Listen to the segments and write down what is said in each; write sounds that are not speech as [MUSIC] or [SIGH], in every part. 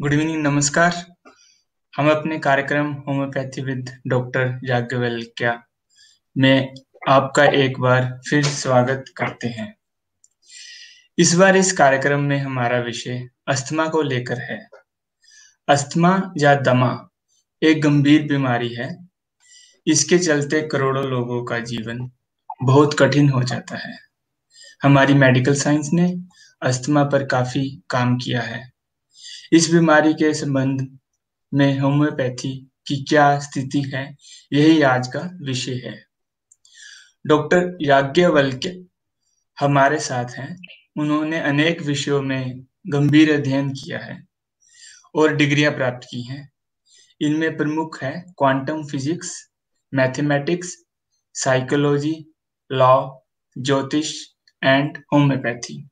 Good evening नमस्कार। हम अपने कार्यक्रम होम्योपैथी विद डॉक्टर याज्ञवल्क्या। में आपका एक बार फिर स्वागत करते हैं। इस बार इस कार्यक्रम में हमारा विषय अस्थमा को लेकर है। अस्थमा या दमा एक गंभीर बीमारी है। इसके चलते करोड़ों लोगों का जीवन बहुत कठिन हो जाता है। हमारी मेडिकल साइंस ने अस्थमा पर काफ़ी काम किया है। इस बीमारी के संबंध में होम्योपैथी की क्या स्थिति है, यही आज का विषय है। डॉक्टर याज्ञवल्क्य हमारे साथ हैं। उन्होंने अनेक विषयों में गंभीर अध्ययन किया है और डिग्रियाँ प्राप्त की हैं। इनमें प्रमुख है quantum physics mathematics psychology law ज्योतिष एंड होम्योपैथी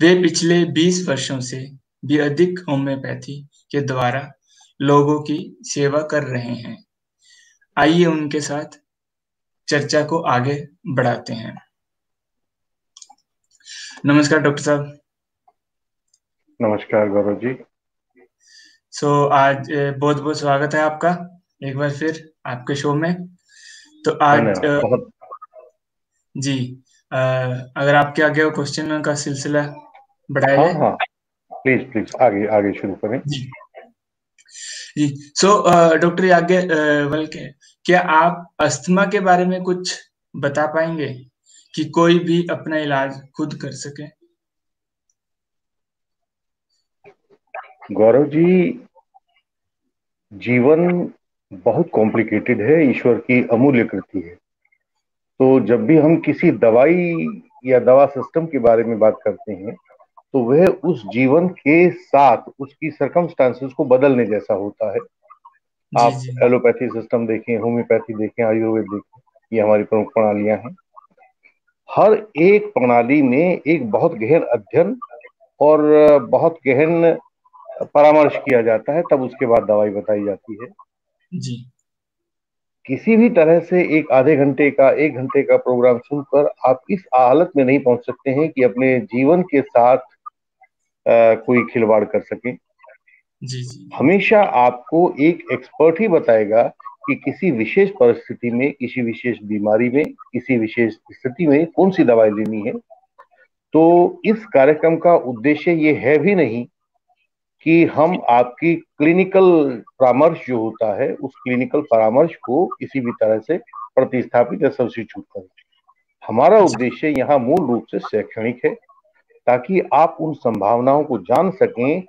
वे पिछले 20 वर्षों से भी अधिक होम्योपैथी के द्वारा लोगों की सेवा कर रहे हैं। आइए उनके साथ चर्चा को आगे बढ़ाते हैं। नमस्कार डॉक्टर साहब। नमस्कार गौरव जी सो so, आज बहुत बहुत स्वागत है आपका एक बार फिर आपके शो में। तो आज. जी आ, अगर आपके आगे क्वेश्चन का सिलसिला बढ़ाया हाँ, हाँ, प्लीज़ प्लीज़ आगे आगे शुरू करें। जी। सो डॉक्टर आगे बल्कि क्या आप अस्थमा के बारे में कुछ बता पाएँगे कि कोई भी अपना इलाज खुद कर सके? गौरव जी जीवन बहुत कॉम्प्लिकेटेड है ईश्वर की अमूल्य कृति है। तो जब भी हम किसी दवाई या दवा सिस्टम के बारे में बात करते हैं तो वह उस जीवन के साथ उसकी सरकमस्टांसेस को बदलने जैसा होता है। आप एलोपैथी सिस्टम देखें होम्योपैथी देखें आयुर्वेद देखें ये हमारी प्रमुख प्रणालियाँ हैं। हर एक प्रणाली में एक बहुत गहन अध्ययन और बहुत गहन परामर्श किया जाता है तब उसके बाद दवाई बताई जाती है। जी। किसी भी तरह से एक आधे घंटे का एक घंटे का प्रोग्राम सुनकर आप इस हालत में नहीं पहुँच सकते हैं कि अपने जीवन के साथ कोई खिलवाड़ कर सके। जी जी। हमेशा आपको एक एक्सपर्ट ही बताएगा कि किसी विशेष परिस्थिति में किसी विशेष बीमारी में किसी विशेष स्थिति में कौन सी दवाई लेनी है। तो इस कार्यक्रम का उद्देश्य ये है भी नहीं कि हम आपकी क्लिनिकल परामर्श जो होता है उस क्लिनिकल परामर्श को किसी भी तरह से प्रतिस्थापित या सब्सिट्यूट करें। हमारा उद्देश्य यहाँ मूल रूप से शैक्षणिक है। ताकि आप उन संभावनाओं को जान सकें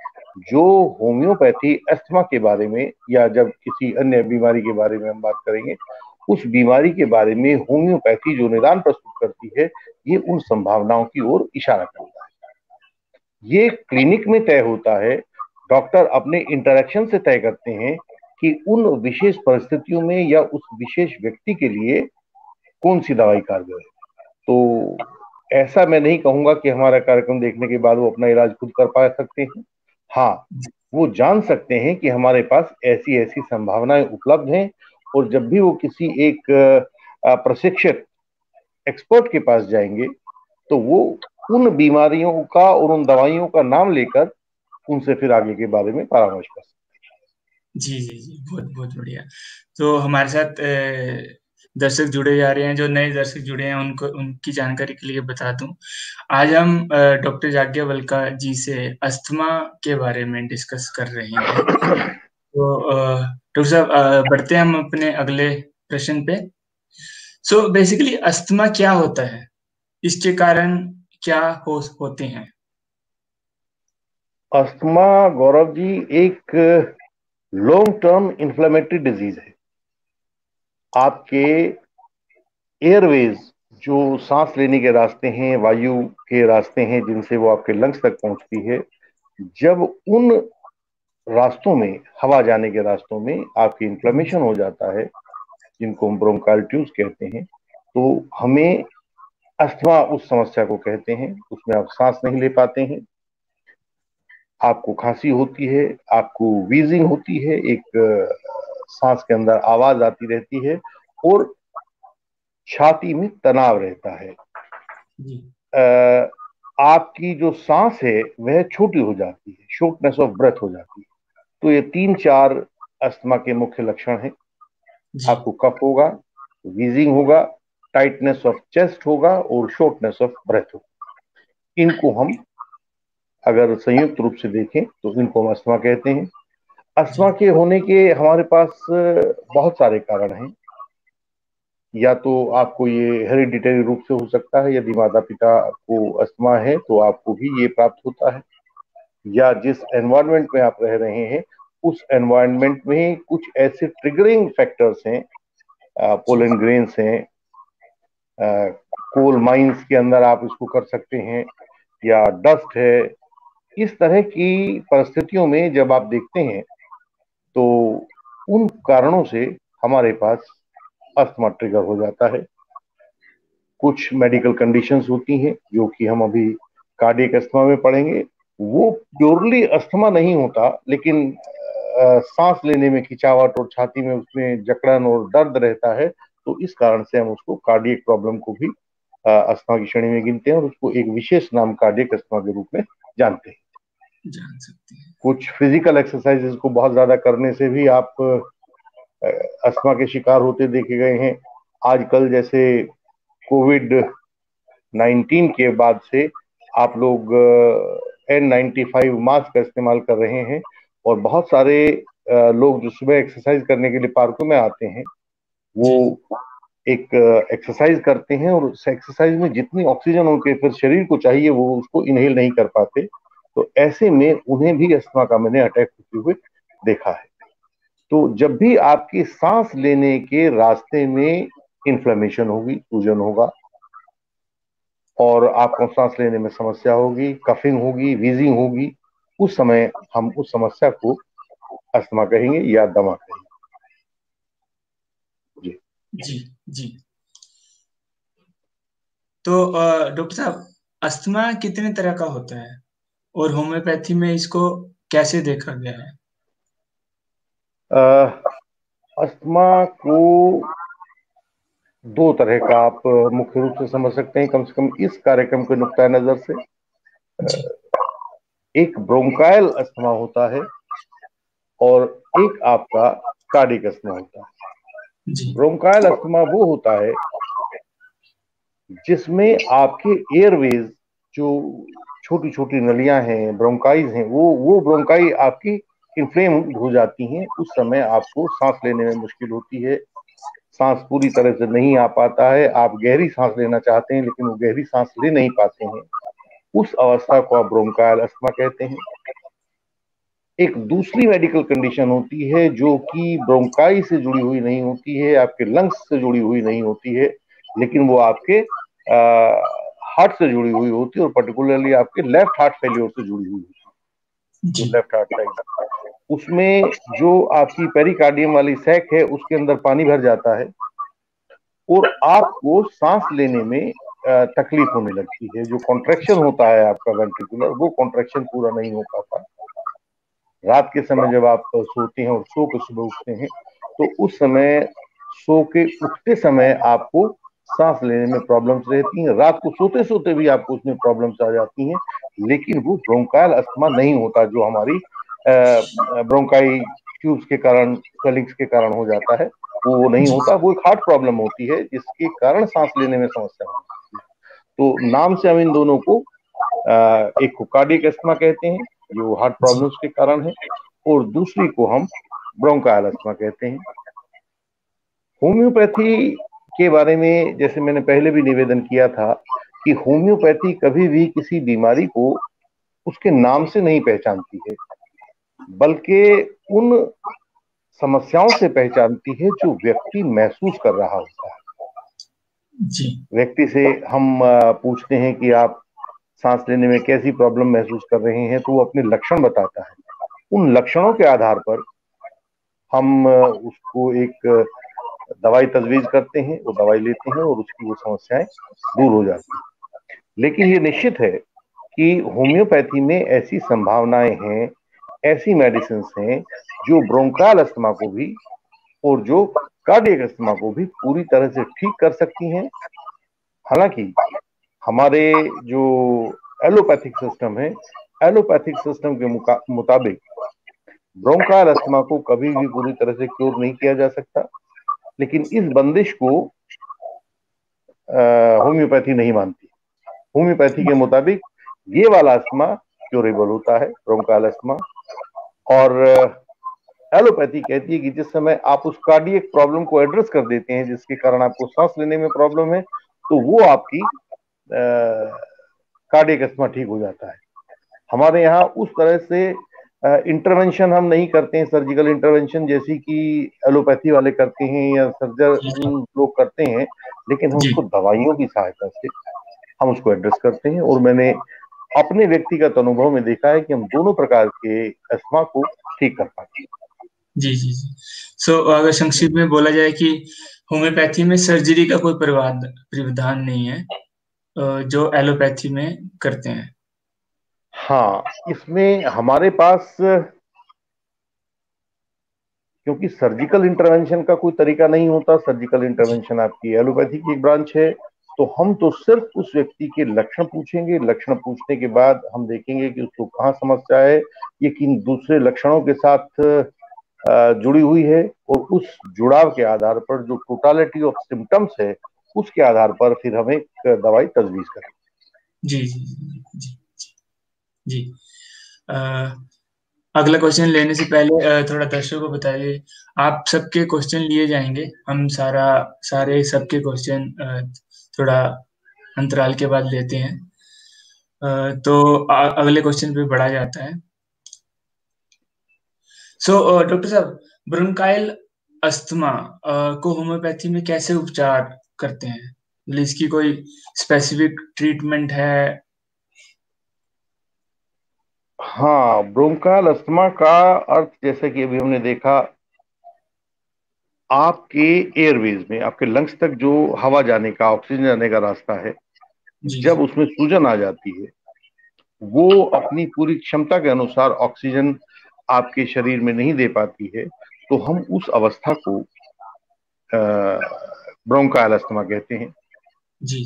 जो होम्योपैथी अस्थमा के बारे में या जब किसी अन्य बीमारी के बारे में हम बात करेंगे, उस बीमारी के बारे में होम्योपैथी जो निदान प्रस्तुत करती है, ये उन संभावनाओं की ओर इशारा करता है। ये क्लिनिक में तय होता है, डॉक्टर अपने इंटरेक्शन से तय करते हैं कि उन विशेष परिस्थितियों में या उस विशेष व्यक्ति के लिए कौन सी दवाई कारगर है। तो ऐसा मैं नहीं कहूँगा कि हमारा कार्यक्रम देखने के बाद वो अपना इलाज खुद कर पा सकते हैं। हाँ वो जान सकते हैं कि हमारे पास ऐसी ऐसी संभावनाएँ उपलब्ध हैं और जब भी वो किसी एक प्रशिक्षित एक्सपर्ट के पास जाएँगे तो वो उन बीमारियों का और उन दवाइयों का नाम लेकर उनसे फिर आगे के बारे में परामर्श कर सकते जी जी जी। बहुत बहुत बढ़िया। तो हमारे साथ दर्शक जुड़े जा रहे हैं, जो नए दर्शक जुड़े हैं, उनको, उनकी जानकारी के लिए बता दूँ। आज हम डॉक्टर जाग्ञवल्का जी से अस्थमा के बारे में डिस्कस कर रहे हैं। तो डॉक्टर साहब बढ़ते हैं हम अपने अगले प्रश्न पे। सो बेसिकली अस्थमा क्या होता है? इसके कारण क्या हो, होते हैं? अस्थमा, गौरव जी, एक लॉन्ग टर्म इन्फ्लेमेटरी डिज़ीज़ है। आपके एयरवेज जो सांस लेने के रास्ते हैं, वायु के रास्ते हैं, जिनसे वो आपके लंग्स तक पहुँचती है, जब उन रास्तों में, हवा जाने के रास्तों में आपकी इन्फ्लेमेशन हो जाता है, जिनको हम ब्रोंकाल ट्यूब्स कहते हैं तो हमें अस्थमा उस समस्या को कहते हैं, उसमें आप सांस नहीं ले पाते हैं। आपको खांसी होती है, आपको वीजिंग होती है, एक सांस के अंदर आवाज़ आती रहती है और छाती में तनाव रहता है। आ, आपकी जो सांस है वह छोटी हो जाती है शॉर्टनेस ऑफ़ ब्रेथ हो जाती है। तो ये तीन चार अस्थमा के मुख्य लक्षण हैं। आपको कफ होगा वीजिंग होगा टाइटनेस ऑफ़ चेस्ट होगा और शॉर्टनेस ऑफ़ ब्रेथ होगा। इनको हम अगर संयुक्त रूप से देखें तो इनको हम अस्थमा कहते हैं। अस्थमा के होने के हमारे पास बहुत सारे कारण हैं। या तो आपको ये हेरिडिटरी रूप से हो सकता है, यदि माता पिता को अस्थमा है तो आपको भी ये प्राप्त होता है। या जिस एनवायरनमेंट में आप रह रहे हैं, उस एनवायरनमेंट में कुछ ऐसे ट्रिगरिंग फैक्टर्स हैं पोलन ग्रेन्स हैं कोल माइंस के अंदर आप इसको कर सकते हैं, या डस्ट है। इस तरह की परिस्थितियों में जब आप देखते हैं तो उन कारणों से हमारे पास अस्थमा ट्रिगर हो जाता है। कुछ मेडिकल कंडीशंस होती हैं जो कि हम अभी कार्डियक अस्थमा में पढ़ेंगे। वो प्योरली अस्थमा नहीं होता लेकिन आ, सांस लेने में खिंचावट और छाती में उसमें जकड़न और दर्द रहता है तो इस कारण से हम उसको कार्डियक प्रॉब्लम को भी अस्थमा की श्रेणी में गिनते हैं और उसको एक विशेष नाम कार्डियक अस्थमा के रूप में जानते हैं। जान सकते हैं। कुछ फ़िज़िकल एक्सरसाइजेस को बहुत ज़्यादा करने से भी आप अस्थमा के शिकार होते देखे गए हैं। आजकल जैसे कोविड 19 के बाद से आप लोग एन नाइन्टी फाइव मास्क का इस्तेमाल कर रहे हैं और बहुत सारे लोग जो सुबह एक्सरसाइज करने के लिए पार्कों में आते हैं वो एक एक्सरसाइज करते हैं और उस एक्सरसाइज में जितनी ऑक्सीजन उनके फिर शरीर को चाहिए वो उसको इनहेल नहीं कर पाते। तो ऐसे में उन्हें भी अस्थमा का मैंने अटैक होते हुए देखा है। तो जब भी आपकी सांस लेने के रास्ते में इन्फ्लेमेशन होगी सूजन होगा, और आपको सांस लेने में समस्या होगी कफिंग होगी वीजिंग होगी, उस समय हम उस समस्या को अस्थमा कहेंगे या दमा कहेंगे। जी। जी जी। तो डॉक्टर साहब, अस्थमा कितने तरह का होता है? और होम्योपैथी में इसको कैसे देखा गया है? अस्थमा को दो तरह का आप मुख्य रूप से समझ सकते हैं। कम से कम इस कार्यक्रम के नुकता नज़र से। एक ब्रोंकायल अस्थमा होता है और एक आपका कार्डिक अस्थमा होता है। ब्रोंकायल अस्थमा वो होता है जिसमें आपके एयरवेज जो छोटी छोटी नलियाँ हैं, ब्रोंकाइज हैं, वो वो ब्रोंकाई आपकी इन्फ्लेम हो जाती हैं। उस समय आपको सांस लेने में मुश्किल होती है। सांस पूरी तरह से नहीं आ पाता है। आप गहरी सांस लेना चाहते हैं, लेकिन वो गहरी सांस ले नहीं पाते हैं। उस अवस्था को आप ब्रोंकायल अस्थमा कहते हैं। एक दूसरी मेडिकल कंडीशन होती है, जो कि ब्रोंकाई से जुड़ी हुई नहीं होती है, आपके लंग्स से जुड़ी हुई नहीं होती है, लेकिन वो आपके हार्ट से जुड़ी हुई होती है और पर्टिकुलरली आपके लेफ़्ट हार्ट फेलियर से जुड़ी हुई होती है। लेफ़्ट हार्ट साइड उसमें जो आपकी पेरिकार्डियम वाली सैक है उसके अंदर पानी भर जाता है और आपको सांस लेने में तकलीफ़ होने लगती है। जो कॉन्ट्रेक्शन होता है आपका वेंट्रिकुलर वो कॉन्ट्रेक्शन पूरा नहीं हो पाता। रात के समय जब आप सोते हैं और सो के सुबह उठते हैं तो उस समय सो के उठते समय आपको सांस लेने में प्रॉब्लम्स रहती हैं। रात को सोते सोते भी आपको उसमें प्रॉब्लम्स आ जाती हैं, लेकिन वो ब्रोंकायल अस्थमा नहीं होता जो हमारी ब्रोंकाई ट्यूब्स के कारण स्वेलिंग्स के कारण हो जाता है। वो नहीं होता। वो एक हार्ट प्रॉब्लम होती है, जिसके कारण सांस लेने में समस्या होती है। तो नाम से हम इन दोनों को एक को कार्डियक एस्थमा कहते हैं, जो हार्ट प्रॉब्लम्स के कारण है, और दूसरी को हम ब्रोंकायल अस्थमा कहते हैं। होम्योपैथी के बारे में जैसे मैंने पहले भी निवेदन किया था कि होम्योपैथी कभी भी किसी बीमारी को उसके नाम से नहीं पहचानती है बल्कि उन समस्याओं से पहचानती है जो व्यक्ति महसूस कर रहा होता है। व्यक्ति से हम पूछते हैं कि आप सांस लेने में कैसी प्रॉब्लम महसूस कर रहे हैं तो वो अपने लक्षण बताता है। उन लक्षणों के आधार पर हम उसको एक दवाई तजवीज करते हैं, वो दवाई लेते हैं और उसकी वो समस्याएँ दूर हो जाती हैं। लेकिन ये निश्चित है कि होम्योपैथी में ऐसी संभावनाएँ हैं, ऐसी मेडिसिन हैं, जो ब्रोंकाल अस्थमा को भी और जो कार्डियक अस्थमा को भी पूरी तरह से ठीक कर सकती हैं। हालाँकि हमारे जो एलोपैथिक सिस्टम है, एलोपैथिक सिस्टम के मुताबिक ब्रोंकाल अस्थमा को कभी भी पूरी तरह से क्योर नहीं किया जा सकता। लेकिन इस बंदिश को होम्योपैथी नहीं मानती। होम्योपैथी के मुताबिक ये वाला अस्थमा क्योरेबल होता है ब्रोंकाल अस्थमा। और एलोपैथी कहती है कि जिस समय आप उस कार्डियक प्रॉब्लम को एड्रेस कर देते हैं, जिसके कारण आपको सांस लेने में प्रॉब्लम है तो वो आपकी कार्डियक अस्थमा ठीक हो जाता है। हमारे यहाँ उस तरह से इंटरवेंशन हम नहीं करते हैं सर्जिकल इंटरवेंशन जैसी कि एलोपैथी वाले करते हैं या सर्जन लोग करते हैं लेकिन हम उसको दवाइयों की सहायता से हम उसको एड्रेस करते हैं और मैंने अपने व्यक्तिगत अनुभव में देखा है कि हम दोनों प्रकार के अस्थमा को ठीक कर पाते हैं। जी जी जी। सो so, अगर संक्षिप्त में बोला जाए कि होम्योपैथी में सर्जरी का कोई प्रावधान नहीं है जो एलोपैथी में करते हैं। हाँ इसमें हमारे पास, क्योंकि सर्जिकल इंटरवेंशन का कोई तरीका नहीं होता सर्जिकल इंटरवेंशन आपकी एलोपैथी की एक ब्रांच है तो हम तो सिर्फ़ उस व्यक्ति के लक्षण पूछेंगे, लक्षण पूछने के बाद हम देखेंगे कि उसको कहाँ समस्या है, ये किन दूसरे लक्षणों के साथ जुड़ी हुई है, और उस जुड़ाव के आधार पर जो टोटालिटी ऑफ़ सिम्टम्स है, उसके आधार पर फिर हम एक दवाई तजवीज करें जी जी जी। जी। आ, अगला क्वेश्चन लेने से पहले थोड़ा दर्शकों को बताइए आप सबके क्वेश्चन लिए जाएँगे। हम सारा सारे सबके क्वेश्चन थोड़ा अंतराल के बाद लेते हैं। तो अगले क्वेश्चन पे बढ़ा जाता है। सो so, डॉक्टर साहब ब्रोंकाइल अस्थमा को होम्योपैथी में कैसे उपचार करते हैं? मतलब इसकी कोई स्पेसिफिक ट्रीटमेंट है? हाँ ब्रोंकाल अस्थमा का अर्थ जैसे कि अभी हमने देखा आपके एयरवेज में आपके लंग्स तक जो हवा जाने का ऑक्सीजन जाने का रास्ता है जब उसमें सूजन आ जाती है वो अपनी पूरी क्षमता के अनुसार ऑक्सीजन आपके शरीर में नहीं दे पाती है तो हम उस अवस्था को ब्रोंकायल अस्थमा कहते हैं। जी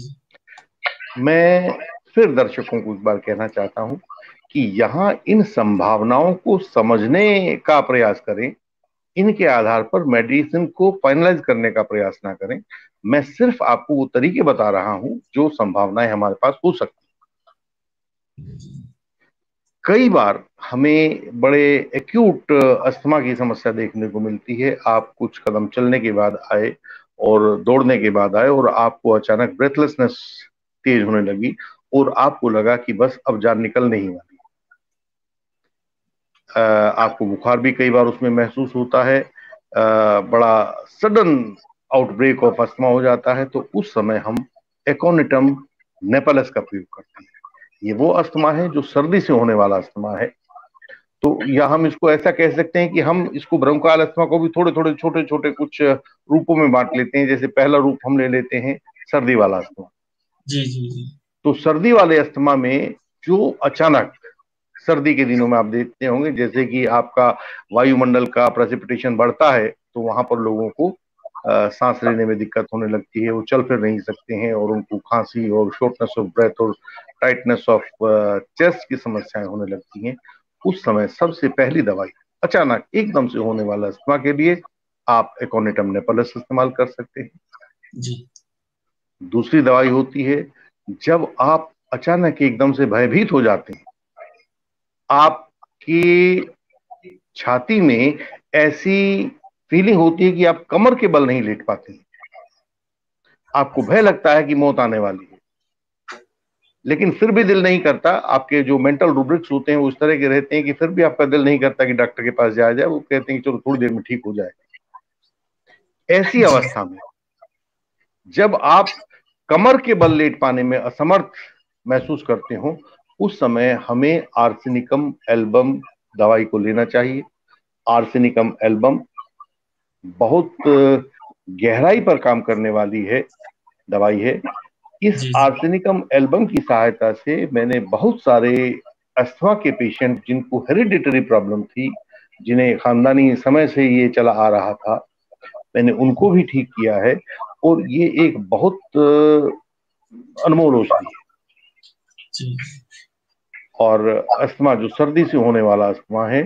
मैं फिर दर्शकों को एक बार कहना चाहता हूँ कि यहाँ इन संभावनाओं को समझने का प्रयास करें। इनके आधार पर मेडिसिन को फाइनलाइज करने का प्रयास ना करें। मैं सिर्फ़ आपको वो तरीके बता रहा हूँ जो संभावनाएँ हमारे पास हो सकती कई बार हमें बड़े एक्यूट अस्थमा की समस्या देखने को मिलती है। आप कुछ कदम चलने के बाद आए और दौड़ने के बाद आए और आपको अचानक ब्रेथलेसनेस तेज होने लगी और आपको लगा कि बस अब जान निकल नहीं वाली आपको बुखार भी कई बार उसमें महसूस होता है। बड़ा सडन आउटब्रेक ऑफ़ अस्थमा हो जाता है तो उस समय हम एकोनिटम नेपलस का प्रयोग करते हैं। ये वो अस्थमा है जो सर्दी से होने वाला अस्थमा है। तो या हम इसको ऐसा कह सकते हैं कि हम इसको ब्रह्मकाल अस्थमा को भी थोड़े थोड़े छोटे छोटे कुछ रूपों में बांट लेते हैं जैसे पहला रूप हम ले लेते हैं सर्दी वाला अस्थमा। जी जी जी। तो सर्दी वाले अस्थमा में जो अचानक सर्दी के दिनों में आप देखते होंगे जैसे कि आपका वायुमंडल का प्रेसिपिटेशन बढ़ता है तो वहाँ पर लोगों को सांस लेने में दिक्कत होने लगती है वो चल फिर नहीं सकते हैं और उनको खांसी और शॉर्टनेस ऑफ़ ब्रेथ और टाइटनेस ऑफ़ चेस्ट की समस्याएँ होने लगती हैं। उस समय सबसे पहली दवाई अचानक एकदम से होने वाला अस्थमा के लिए आप एकोनिटम नेपलस इस्तेमाल कर सकते हैं। जी। दूसरी दवाई होती है जब आप अचानक एकदम से भयभीत हो जाते हैं आपकी छाती में ऐसी फीलिंग होती है कि आप कमर के बल नहीं लेट पाते। आपको भय लगता है कि मौत आने वाली है। लेकिन फिर भी दिल नहीं करता। आपके जो मेंटल रूब्रिक्स होते हैं वो इस तरह के रहते हैं कि फिर भी आपका दिल नहीं करता कि डॉक्टर के पास जाया जाए। वो कहते हैं कि चलो थोड़ी देर में ठीक हो जाए। ऐसी अवस्था में जब आप कमर के बल लेट पाने में असमर्थ महसूस करते हो उस समय हमें आर्सेनिकम एल्बम दवाई को लेना चाहिए। आर्सेनिकम एल्बम बहुत गहराई पर काम करने वाली है दवाई है। इस आर्सेनिकम एल्बम की सहायता से मैंने बहुत सारे अस्थमा के पेशेंट जिनको हेरिडिटरी प्रॉब्लम थी जिन्हें खानदानी समय से ये चला आ रहा था मैंने उनको भी ठीक किया है और ये एक बहुत अनमोल औषधि है। और अस्थमा जो सर्दी से होने वाला अस्थमा है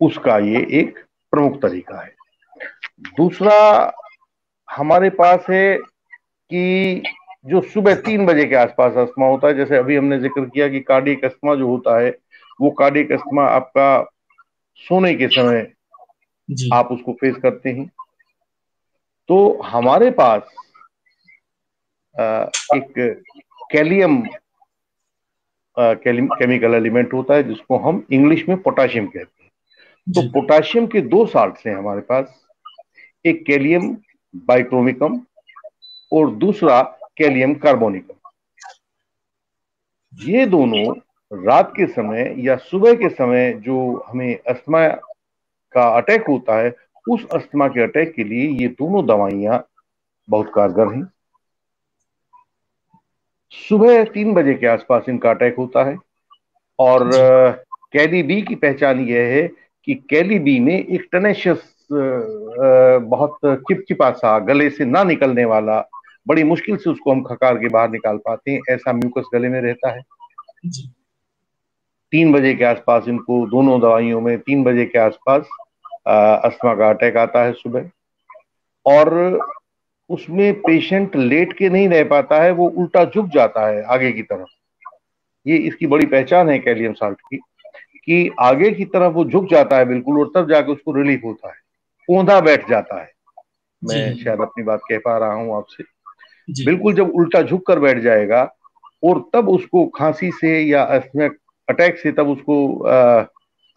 उसका ये एक प्रमुख तरीका है। दूसरा हमारे पास है कि जो सुबह तीन बजे के आसपास अस्थमा होता है जैसे अभी हमने ज़िक्र किया कि कार्डिक अस्थमा जो होता है वो कार्डिक अस्थमा आपका सोने के समय आप उसको फेस करते हैं। तो हमारे पास एक कैलियम केमिकल एलिमेंट होता है जिसको हम इंग्लिश में पोटाशियम कहते हैं। तो पोटाशियम के दो साल्ट हैं हमारे पास एक कैलियम बाइक्रोमिकम और दूसरा कैलियम कार्बोनिकम। ये दोनों रात के समय या सुबह के समय जो हमें अस्थमा का अटैक होता है उस अस्थमा के अटैक के लिए ये दोनों दवाइयाँ बहुत कारगर हैं। सुबह तीन बजे के आसपास इनका अटैक होता है। और कैली बी की पहचान यह है कि कैली बी में एक टनेशियस बहुत चिपचिपा सा गले से ना निकलने वाला बड़ी मुश्किल से उसको हम खकार के बाहर निकाल पाते हैं ऐसा म्यूकस गले में रहता है। तीन बजे के आसपास इनको दोनों दवाइयों में तीन बजे के आसपास अस्थमा का अटैक आता है सुबह। और उसमें पेशेंट लेट के नहीं रह पाता है वो उल्टा झुक जाता है आगे की तरफ़। ये इसकी बड़ी पहचान है कैलियम साल्ट की कि आगे की तरफ़ वो झुक जाता है बिल्कुल और तब जाके उसको रिलीफ होता है। औंधा बैठ जाता है। मैं शायद अपनी बात कह पा रहा हूँ आपसे। बिल्कुल जब उल्टा झुक कर बैठ जाएगा और तब उसको खांसी से या अटैक से तब उसको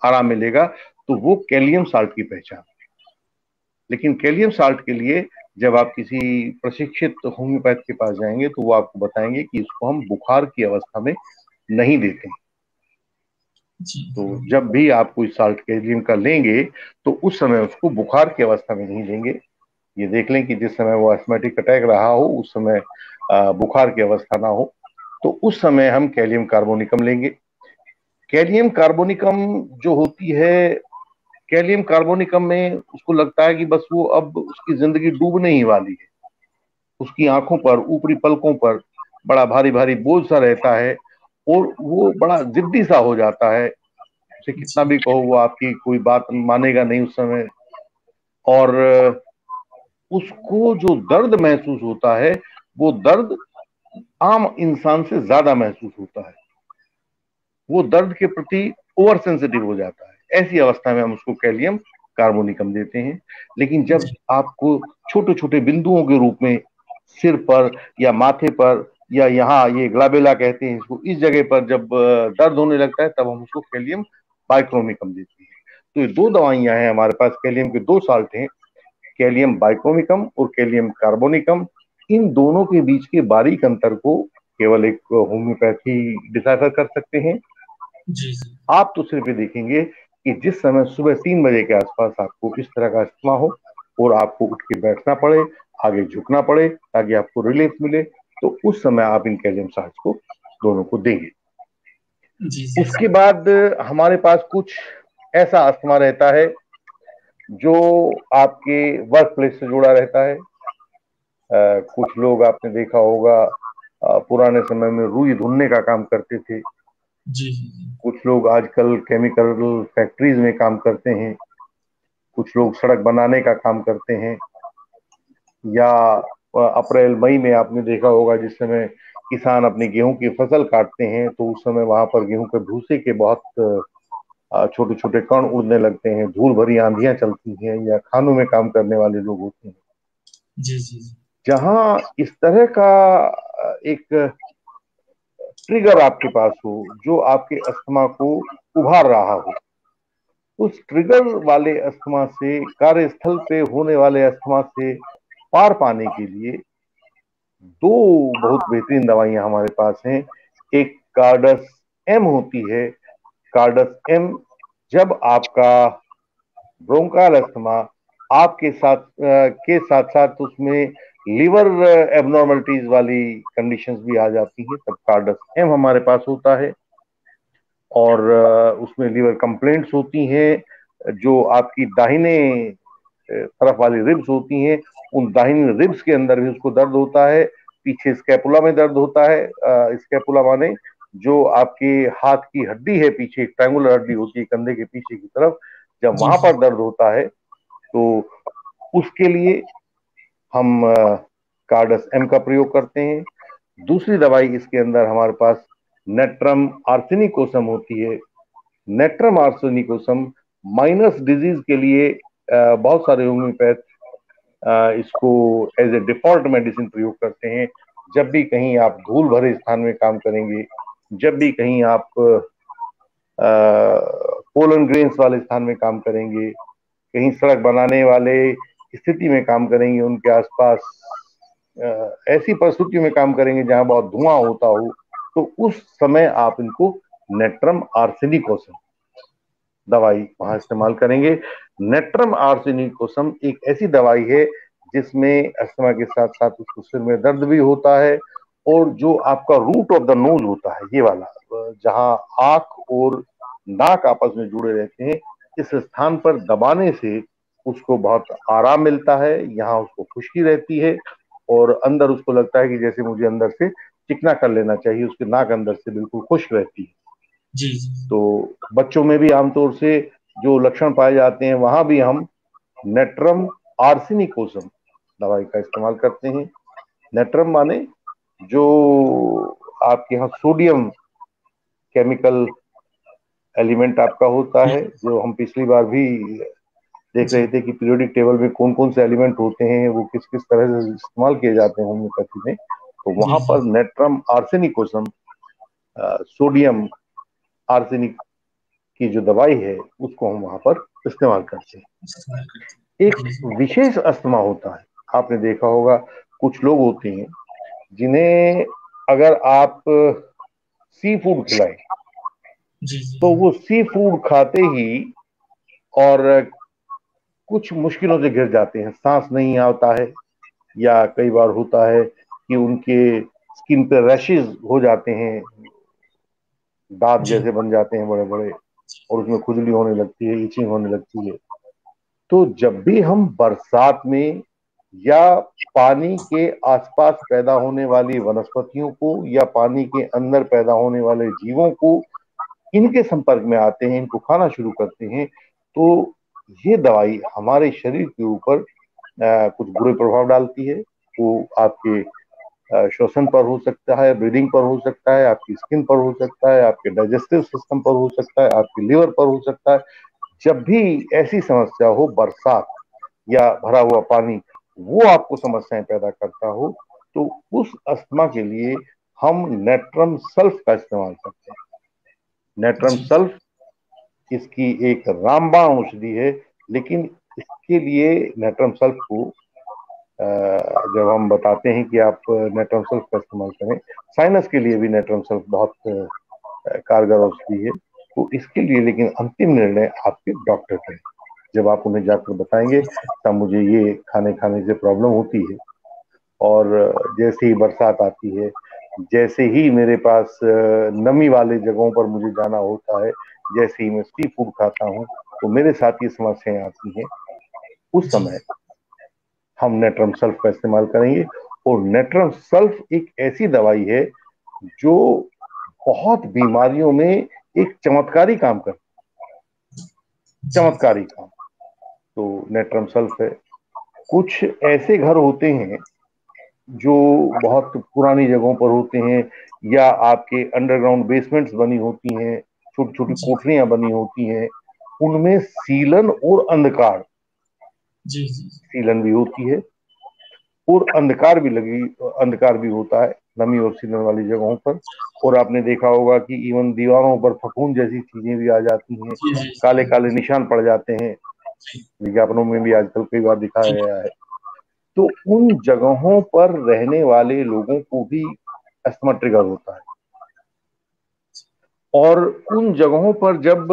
आराम मिलेगा तो वो कैलियम साल्ट की पहचान लेकिन कैलियम साल्ट के लिए जब आप किसी प्रशिक्षित होम्योपैथ के पास जाएँगे तो वो आपको बताएँगे कि इसको हम बुखार की अवस्था में नहीं देते तो जब भी आप कोई साल्ट कैलियम का लेंगे तो उस समय उसको बुखार की अवस्था में नहीं देंगे। ये देख लें कि जिस समय वो एस्थमेटिक अटैक रहा हो उस समय बुखार की अवस्था ना हो तो उस समय हम कैलियम कार्बोनिकम लेंगे। कैलियम कार्बोनिकम जो होती है कैलियम कार्बोनिकम में उसको लगता है कि बस वो अब उसकी ज़िंदगी डूबने ही वाली है। उसकी आँखों पर, ऊपरी पलकों पर बड़ा भारी भारी बोझ सा रहता है और वो बड़ा जिद्दी सा हो जाता है। उसे कितना भी कहो, वो आपकी कोई बात मानेगा नहीं उस समय। और, उसको जो दर्द महसूस होता है, वो दर्द आम इंसान से ज़्यादा महसूस होता है। वो दर्द के प्रति ओवर सेंसिटिव हो जाता है। ऐसी अवस्था में हम उसको कैलियम कार्बोनिकम देते हैं। लेकिन जब आपको छोटे छोटे बिंदुओं के रूप में सिर पर या माथे पर या यहाँ ये ग्लाबेला कहते हैं इसको इस जगह पर जब दर्द होने लगता है तब हम उसको कैलियम बाइक्रोमिकम देते हैं। तो ये दो दवाइयाँ हैं हमारे पास कैलियम के दो साल्ट हैं कैलियम बाइक्रोमिकम और कैलियम कार्बोनिकम। इन दोनों के बीच के बारीक अंतर को केवल एक होम्योपैथी डिसाइफर कर सकते हैं। जी। आप तो सिर्फ़ ये देखेंगे कि जिस समय सुबह तीन बजे के आसपास आपको इस तरह का इस्तेमा हो और आपको उठ के बैठना पड़े आगे झुकना पड़े ताकि आपको रिलीफ मिले तो उस समय आप इन कैल्शियम साल्ट को दोनों को देंगे। जी, जी, उसके बाद हमारे पास कुछ ऐसा अस्थमा रहता है जो आपके वर्क प्लेस से जुड़ा रहता है। आ, कुछ लोग आपने देखा होगा आ, पुराने समय में रुई धुनने का काम करते थे। जी कुछ लोग आजकल केमिकल फैक्ट्रीज में काम करते हैं। कुछ लोग सड़क बनाने का काम करते हैं। या अप्रैल मई में आपने देखा होगा जिस समय किसान अपनी गेहूँ की फ़सल काटते हैं तो उस समय वहाँ पर गेहूँ के भूसे के बहुत छोटे छोटे कण उड़ने लगते हैं। धूल भरी आंधियाँ चलती हैं या खानों में काम करने वाले लोग होते हैं। जी जी जहाँ इस तरह का एक ट्रिगर आपके पास हो जो आपके अस्थमा को उभार रहा हो। उस ट्रिगर वाले अस्थमा से कार्यस्थल पे होने वाले अस्थमा से पार पाने के लिए दो बहुत बेहतरीन दवाइयाँ हमारे पास हैं। एक कार्डस एम होती है। कार्डस एम जब आपका ब्रोंकाल अस्थमा आपके साथ आ, के साथ साथ उसमें लीवर एबनॉर्मलिटीज uh, वाली कंडीशंस भी आ जाती है तब कार्डस एम हमारे पास होता है। और uh, उसमें लीवर कंप्लेंट्स होती हैं जो आपकी दाहिने uh, तरफ़ वाली रिब्स होती हैं उन दाहिने रिब्स के अंदर भी उसको दर्द होता है पीछे स्कैपुला में दर्द होता है स्कैपुला माने जो आपके हाथ की हड्डी है पीछे ट्रायंगुलर हड्डी होती है कंधे के पीछे की तरफ़ जब वहाँ पर दर्द होता है तो उसके लिए हम कार्डस एम का प्रयोग करते हैं। दूसरी दवाई इसके अंदर हमारे पास नेट्रम आर्सेनिकोसम होती है। नेट्रम आर्सेनिकोसम माइनस डिज़ीज़ के लिए बहुत सारे होम्योपैथ इसको एज ए डिफ़ॉल्ट मेडिसिन प्रयोग करते हैं। जब भी कहीं आप धूल भरे स्थान में काम करेंगे, जब भी कहीं आप पोलन ग्रेन्स वाले स्थान में काम करेंगे, कहीं सड़क बनाने वाले स्थिति में काम करेंगे, उनके आसपास ऐसी परिस्थितियों में काम करेंगे जहाँ बहुत धुआँ होता हो तो उस समय आप इनको नेट्रम आर्सेनिकोसम दवाई वहाँ इस्तेमाल करेंगे। नेट्रम आर्सेनिकोसम एक ऐसी दवाई है जिसमें अस्थमा के साथ साथ उसको सिर में दर्द भी होता है और जो आपका रूट ऑफ़ द नोज़ होता है, ये वाला जहाँ आँख और नाक आपस में जुड़े रहते हैं, इस स्थान पर दबाने से उसको बहुत आराम मिलता है यहाँ उसको खुशकी रहती है और अंदर उसको लगता है कि जैसे मुझे अंदर से चिकना कर लेना चाहिए उसके नाक अंदर से बिल्कुल खुश रहती है जी, जी। तो बच्चों में भी आमतौर से जो लक्षण पाए जाते हैं वहाँ भी हम नेट्रम आर्सिनिकोसम दवाई का इस्तेमाल करते हैं नेट्रम माने जो आपके यहाँ सोडियम केमिकल एलिमेंट आपका होता है जो हम पिछली बार भी देख रहे थे कि पीरियोडिक टेबल में कौन कौन से एलिमेंट होते हैं वो किस किस तरह से इस्तेमाल किए जाते हैं होम्योपैथी में। तो वहाँ पर नेट्रम आर्सेनिकोसम सोडियम आर्सेनिक की जो दवाई है उसको हम वहाँ पर इस्तेमाल करते हैं। एक विशेष अस्थमा होता है। आपने देखा होगा कुछ लोग होते हैं जिन्हें अगर आप सी फ़ूड खिलाएँ तो वो सी फ़ूड खाते ही और कुछ मुश्किलों से गिर जाते हैं। सांस नहीं आता है या कई बार होता है कि उनके स्किन पे रैशेज हो जाते हैं दांत जैसे बन जाते हैं बड़े बड़े और उसमें खुजली होने लगती है इचिंग होने लगती है। तो जब भी हम बरसात में या पानी के आसपास पैदा होने वाली वनस्पतियों को या पानी के अंदर पैदा होने वाले जीवों को इनके संपर्क में आते हैं इनको खाना शुरू करते हैं तो ये दवाई हमारे शरीर के ऊपर कुछ बुरे प्रभाव डालती है। वो आपके श्वसन पर हो सकता है ब्रीदिंग पर हो सकता है आपकी स्किन पर हो सकता है आपके डाइजेस्टिव सिस्टम पर हो सकता है आपके लिवर पर हो सकता है। जब भी ऐसी समस्या हो बरसात या भरा हुआ पानी वो आपको समस्याएँ पैदा करता हो तो उस अस्थमा के लिए हम नेट्रम सल्फ का इस्तेमाल करते हैं। नेट्रम सल्फ इसकी एक रामबाण औषधि है, लेकिन इसके लिए नेट्रम सल्फ को जब हम बताते हैं कि आप नेट्रम सल्फ का इस्तेमाल करें, साइनस के लिए भी नेट्रम सल्फ बहुत कारगर औषधि है। तो इसके लिए लेकिन अंतिम निर्णय आपके डॉक्टर करें जब आप उन्हें जाकर बताएँगे, तब मुझे ये खाने खाने से प्रॉब्लम होती है। और जैसे ही बरसात आती है, जैसे ही मेरे पास नमी वाले जगहों पर मुझे जाना होता है जैसे ही मैं सी फ़ूड खाता हूँ तो मेरे साथ ये समस्याएँ आती हैं। उस समय हम नेट्रम सल्फ का इस्तेमाल करेंगे और नेट्रम सल्फ एक ऐसी दवाई है जो बहुत बीमारियों में एक चमत्कारी काम कर चमत्कारी काम। तो नेट्रम सल्फ है। कुछ ऐसे घर होते हैं जो बहुत पुरानी जगहों पर होते हैं या आपके अंडरग्राउंड बेसमेंट्स बनी होती हैं छोटी छोटी कोठरियाँ बनी होती हैं उनमें सीलन और अंधकार। जी जी सीलन भी होती है और अंधकार भी लगी अंधकार भी होता है नमी और सीलन वाली जगहों पर। और आपने देखा होगा कि इवन दीवारों पर फकून जैसी चीज़ें भी आ जाती हैं काले काले निशान पड़ जाते हैं। विज्ञापनों में भी आजकल कई बार दिखाया गया है। तो उन जगहों पर रहने वाले लोगों को भी अस्थमा ट्रिगर होता है। और उन जगहों पर जब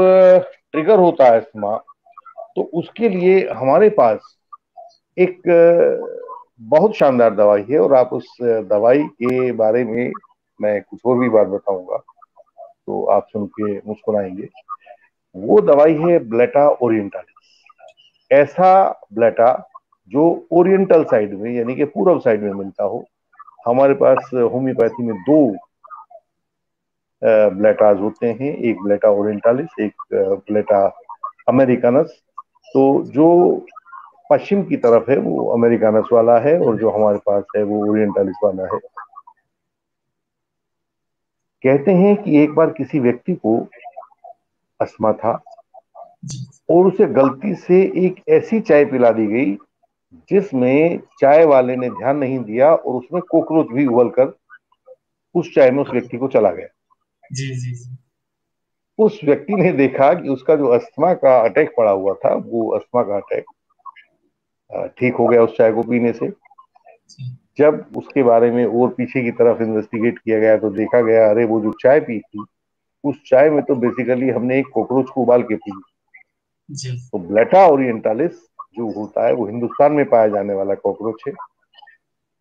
ट्रिगर होता है अस्थमा तो उसके लिए हमारे पास एक बहुत शानदार दवाई है और आप उस दवाई के बारे में मैं कुछ और भी बात बताऊँगा तो आप सुन के मुस्कुराएँगे। वो दवाई है ब्लेटा ओरिएंटालिस ऐसा ब्लेटा जो ओरिएंटल साइड में, यानी कि पूर्व साइड में मिलता हो, हमारे पास होम्योपैथी में दो ब्लेटाज होते हैं एक ब्लेटा ओरिएंटालिस एक ब्लेटा अमेरिकानस। तो जो पश्चिम की तरफ़ है वो अमेरिकानस वाला है और जो हमारे पास है वो ओरिएंटालिस वाला है। कहते हैं कि एक बार किसी व्यक्ति को अस्थमा था और उसे गलती से एक ऐसी चाय पिला दी गई जिसमें चाय वाले ने ध्यान नहीं दिया और उसमें कोकरोच भी उबल कर उस चाय में उस व्यक्ति को चला गया। जी जी जी। उस व्यक्ति ने देखा कि उसका जो अस्थमा का अटैक पड़ा हुआ था वो अस्थमा का अटैक ठीक हो गया उस चाय को पीने से। जब उसके बारे में और पीछे की तरफ़ इन्वेस्टिगेट किया गया तो देखा गया अरे वो जो चाय पी थी उस चाय में तो बेसिकली हमने एक कॉकरोच को उबाल के पी। तो ब्लेटा ओरिएंटालिस जो होता है वो हिंदुस्तान में पाया जाने वाला कॉकरोच है।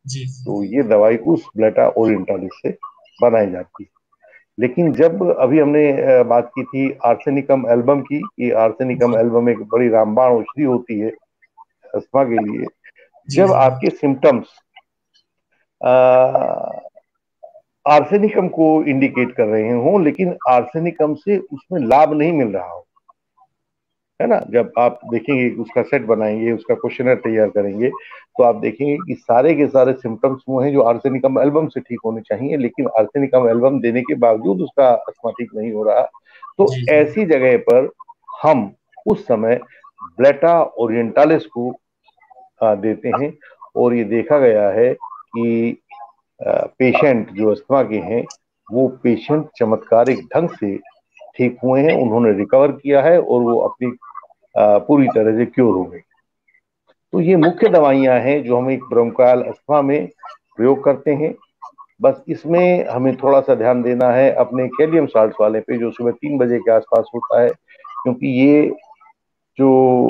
जी तो ये दवाई उस ब्लेटा ओरिएंटालिस से बनाई जाती है। लेकिन जब अभी हमने बात की थी आर्सेनिकम एल्बम की कि आर्सेनिकम एल्बम एक बड़ी रामबाण औषधि होती है अस्थमा के लिए जब आपके सिम्टम्स आर्सेनिकम को इंडिकेट कर रहे हो लेकिन आर्सेनिकम से उसमें लाभ नहीं मिल रहा हो है ना? जब आप देखेंगे उसका सेट बनाएँगे उसका क्वेश्चनर तैयार करेंगे तो आप देखेंगे कि सारे के सारे सिम्टम्स वो हैं जो आर्सेनिकम एल्बम से ठीक होने चाहिए लेकिन आर्सेनिकम एल्बम देने के बावजूद उसका अस्थमा ठीक नहीं हो रहा। तो ऐसी जगह पर हम उस समय ब्लेटा ओरिएंटालिस को देते हैं और ये देखा गया है कि पेशेंट जो अस्थमा के हैं वो पेशेंट चमत्कारिक ढंग से ठीक हुए हैं उन्होंने रिकवर किया है और वो अपनी पूरी तरह से क्योर हो गई। तो ये मुख्य दवाइयाँ हैं जो हम एक ब्रोंकाल अस्थमा में प्रयोग करते हैं। बस इसमें हमें थोड़ा सा ध्यान देना है अपने कैलियम साल्ट वाले पे, जो सुबह तीन बजे के आसपास होता है, क्योंकि ये जो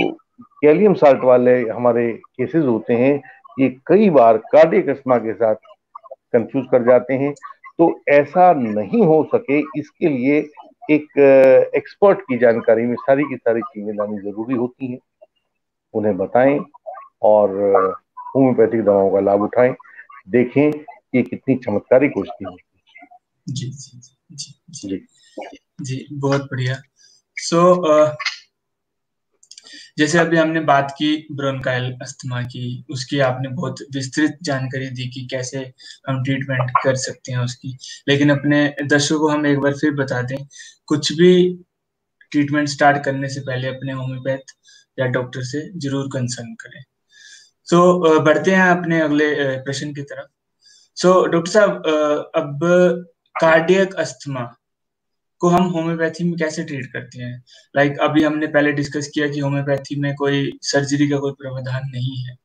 कैलियम साल्ट वाले हमारे केसेस होते हैं, ये कई बार कार्डियक अस्थमा के साथ कंफ्यूज कर जाते हैं। तो ऐसा नहीं हो सके, इसके लिए एक एक्सपर्ट की जानकारी में सारी की सारी चीज़ें लानी ज़रूरी होती हैं। उन्हें बताएँ और होम्योपैथिक दवाओं का लाभ उठाएँ। देखें कि कितनी चमत्कारिक औषधि जी जी जी जी जी। जी। बहुत बढ़िया। सो so, uh, जैसे अभी हमने बात की ब्रोनकाइल अस्थमा की, उसकी आपने बहुत विस्तृत जानकारी दी कि कैसे हम ट्रीटमेंट कर सकते हैं उसकी। लेकिन अपने दर्शकों को हम एक बार फिर बता दें, कुछ भी ट्रीटमेंट स्टार्ट करने से पहले अपने होम्योपैथ या डॉक्टर से ज़रूर कंसर्न करें। तो बढ़ते हैं अपने अगले प्रश्न की तरफ़। सो डॉक्टर साहब अब कार्डियक अस्थमा को हम होम्योपैथी में कैसे ट्रीट करते हैं? लाइक like, अभी हमने पहले डिस्कस किया कि होम्योपैथी में कोई सर्जरी का कोई प्रावधान नहीं है।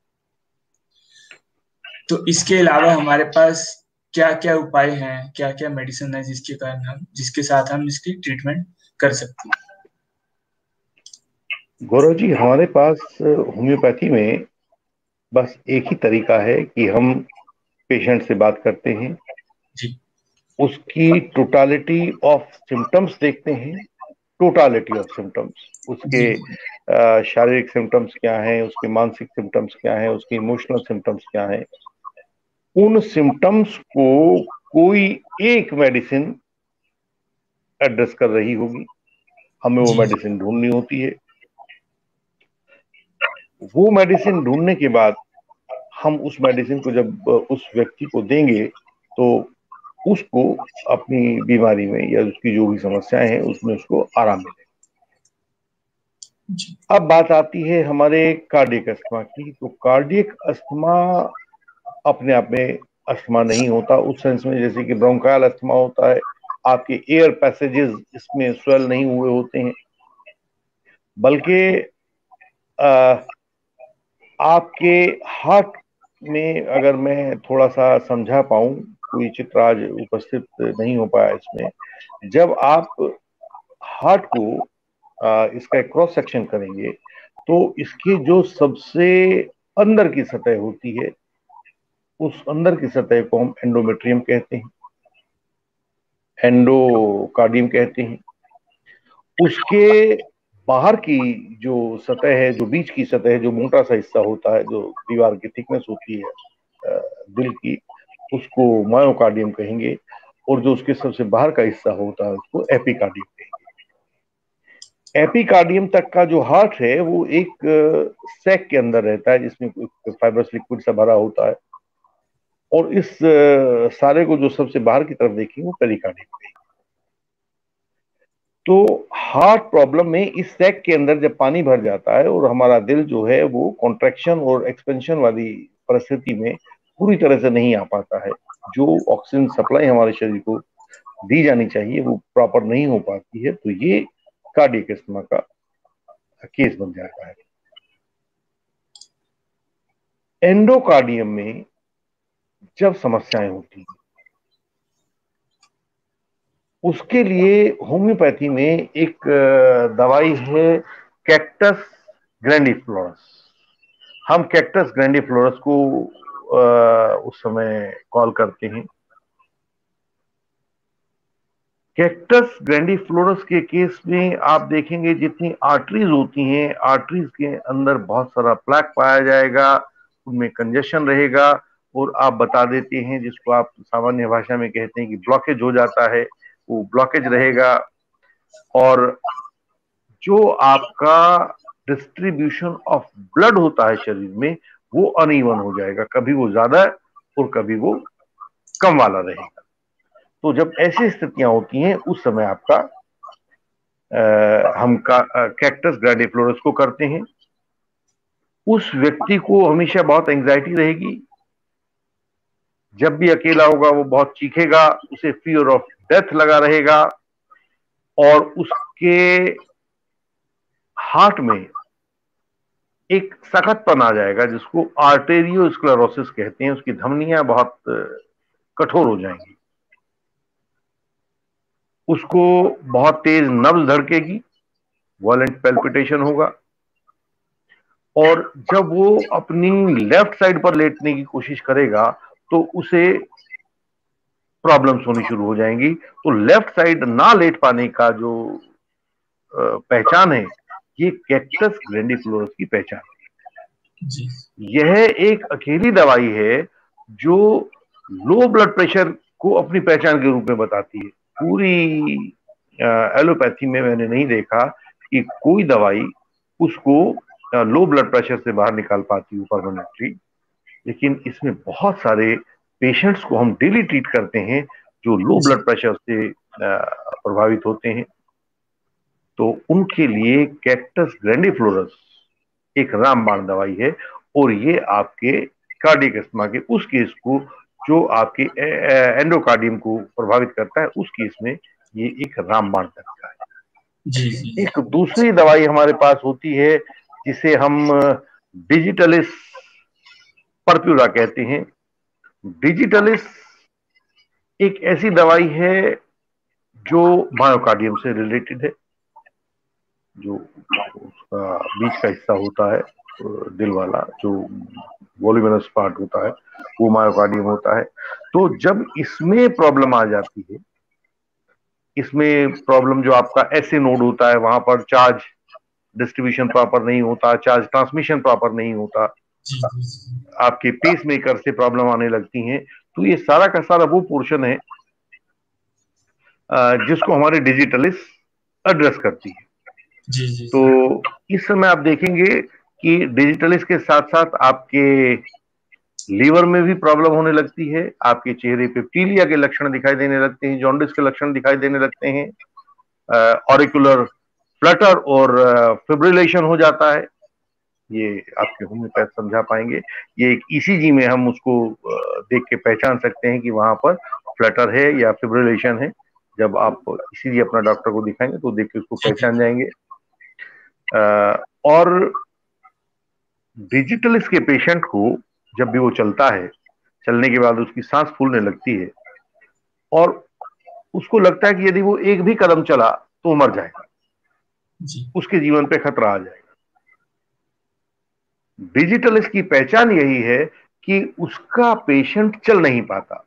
तो इसके अलावा हमारे पास क्या क्या उपाय हैं? क्या क्या मेडिसिन है जिसके कारण हम जिसके साथ हम इसकी ट्रीटमेंट कर सकते हैं? गौरव जी हमारे पास होम्योपैथी में बस एक ही तरीका है कि हम पेशेंट से बात करते हैं। जी। उसकी टोटालिटी ऑफ़ सिम्टम्स देखते हैं। टोटालिटी ऑफ़ सिम्टम्स उसके शारीरिक सिम्टम्स क्या हैं उसके मानसिक सिम्टम्स क्या हैं उसके इमोशनल सिम्टम्स क्या हैं। उन सिम्टम्स को कोई एक मेडिसिन एड्रेस कर रही होगी। हमें वो मेडिसिन ढूंढनी होती है। वो मेडिसिन ढूँढने के बाद हम उस मेडिसिन को जब उस व्यक्ति को देंगे तो उसको अपनी बीमारी में या उसकी जो भी समस्याएँ हैं उसमें उसको आराम मिले अब बात आती है हमारे कार्डियक अस्थमा की। तो कार्डियक अस्थमा अपने आप में अस्थमा नहीं होता उस सेंस में जैसे कि ब्रोंकायल अस्थमा होता है आपके एयर पैसेजेस इसमें स्वेल नहीं हुए होते हैं। बल्कि आपके हार्ट में अगर मैं थोड़ा सा समझा पाऊँ कोई चित्र आज उपस्थित नहीं हो पाया इसमें। जब आप हार्ट को इसका क्रॉस सेक्शन करेंगे तो इसकी जो सबसे अंदर की सतह होती है, उस अंदर की सतह को हम एंडोमेट्रियम कहते हैं। एंडोकार्डियम कहते हैं। उसके बाहर की जो सतह है, जो बीच की सतह है, जो मोटा सा हिस्सा होता है, जो दीवार की थिकनेस होती है दिल की उसको मायोकार्डियम कहेंगे और जो उसके सबसे बाहर का हिस्सा होता है उसको एपिकार्डियम कहेंगे। एपिकार्डियम तक का जो हार्ट है, वो एक सैक के अंदर रहता है, जिसमें फाइब्रस लिक्विड सा भरा होता है। और इस सारे को जो सबसे बाहर की तरफ़ देखेंगे वो पेरिकार्डियम कहेंगे तो हार्ट प्रॉब्लम में इस सैक के अंदर जब पानी भर जाता है और हमारा दिल जो है, वो कॉन्ट्रेक्शन और एक्सपेंशन वाली परिस्थिति में पूरी तरह से नहीं आ पाता है। जो ऑक्सीजन सप्लाई हमारे शरीर को दी जानी चाहिए, वो प्रॉपर नहीं हो पाती है तो ये कार्डियक का केस बन जाता है। एंडोकार्डियम में जब समस्याएँ होती हैं, उसके लिए होम्योपैथी में एक दवाई है कैक्टस ग्रैंडीफ्लोरस हम कैक्टस ग्रैंडीफ्लोरस को उस समय कॉल करते हैं। कैक्टस ग्रैंडीफ्लोरस के केस में आप देखेंगे जितनी आर्टरीज होती हैं आर्टरीज के अंदर बहुत सारा प्लैक पाया जाएगा, उनमें कंजेशन रहेगा और आप बता देते हैं, जिसको आप सामान्य भाषा में कहते हैं कि ब्लॉकेज हो जाता है, वो ब्लॉकेज रहेगा। और जो आपका डिस्ट्रीब्यूशन ऑफ़ ब्लड होता है शरीर में वो अनइवन हो जाएगा कभी वो ज़्यादा और कभी वो कम वाला रहेगा। तो जब ऐसी स्थितियाँ होती हैं उस समय आपका आ, हम का कैक्टस ग्रेडिफ्लोरस को करते हैं। उस व्यक्ति को हमेशा बहुत एंजाइटी रहेगी। जब भी अकेला होगा वो बहुत चीखेगा उसे फियर ऑफ़ डेथ लगा रहेगा और उसके हार्ट में एक सख्तपन आ जाएगा जिसको आर्टेरियोस्क्लेरोसिस कहते हैं। उसकी धमनियाँ बहुत कठोर हो जाएँगी। उसको बहुत तेज नब्ज धड़केगी वॉलेंट पेल्पिटेशन होगा। और जब वो अपनी लेफ़्ट साइड पर लेटने की कोशिश करेगा तो उसे प्रॉब्लम्स होनी शुरू हो जाएँगी। तो लेफ़्ट साइड ना लेट पाने का जो पहचान है ये कैक्टस ग्रेंडिफ्लोरस की पहचान। यह एक अकेली दवाई है जो लो ब्लड प्रेशर को अपनी पहचान के रूप में बताती है। पूरी एलोपैथी में मैंने नहीं देखा कि कोई दवाई उसको लो ब्लड प्रेशर से बाहर निकाल पाती हूँ परमानेंटली लेकिन इसमें बहुत सारे पेशेंट्स को हम डेली ट्रीट करते हैं जो लो ब्लड प्रेशर से प्रभावित होते हैं। तो उनके लिए कैक्टस ग्रैंडिफ्लोरस एक रामबाण दवाई है और ये आपके कार्डियक अस्थमा के उस केस को जो आपके एंडोकार्डियम को प्रभावित करता है उस केस में ये एक रामबाण तरीका है। जी, जी। एक दूसरी दवाई हमारे पास होती है जिसे हम डिजिटलिस परप्यूरा कहते हैं। डिजिटलिस एक ऐसी दवाई है जो मायोकार्डियम से रिलेटेड है। जो उसका बीच का हिस्सा होता है दिल वाला जो वॉल्यूमिनस पार्ट होता है वो मायोकार्डियम होता है। तो जब इसमें प्रॉब्लम आ जाती है इसमें प्रॉब्लम जो आपका ऐसे नोड होता है वहाँ पर चार्ज डिस्ट्रीब्यूशन प्रॉपर नहीं होता चार्ज ट्रांसमिशन प्रॉपर नहीं होता आपके पेस मेकर से प्रॉब्लम आने लगती हैं तो ये सारा का सारा वो पोर्शन है जिसको हमारे डिजिटलिस्ट एड्रेस करती है। जी, जी, तो इस समय आप देखेंगे कि डिजिटलिस्ट के साथ साथ आपके लीवर में भी प्रॉब्लम होने लगती है आपके चेहरे पे पीलिया के लक्षण दिखाई देने लगते हैं जॉन्डिस के लक्षण दिखाई देने लगते हैं ऑरिकुलर फ्लटर और फिब्रिलेशन हो जाता है। ये आपके होम्योपैथ समझा पाएँगे। ये एक ईसीजी में हम उसको देख के पहचान सकते हैं कि वहाँ पर फ्लटर है या फिब्रिलेशन है। जब आप इसीलिए अपना डॉक्टर को दिखाएँगे तो देख के उसको पहचान जाएँगे। और डिजिटल इसके पेशेंट को जब भी वो चलता है चलने के बाद उसकी सांस फूलने लगती है और उसको लगता है कि यदि वो एक भी कदम चला तो मर जाएगा। जी। उसके जीवन पे खतरा आ जाएगा। डिजिटल इसकी पहचान यही है कि उसका पेशेंट चल नहीं पाता।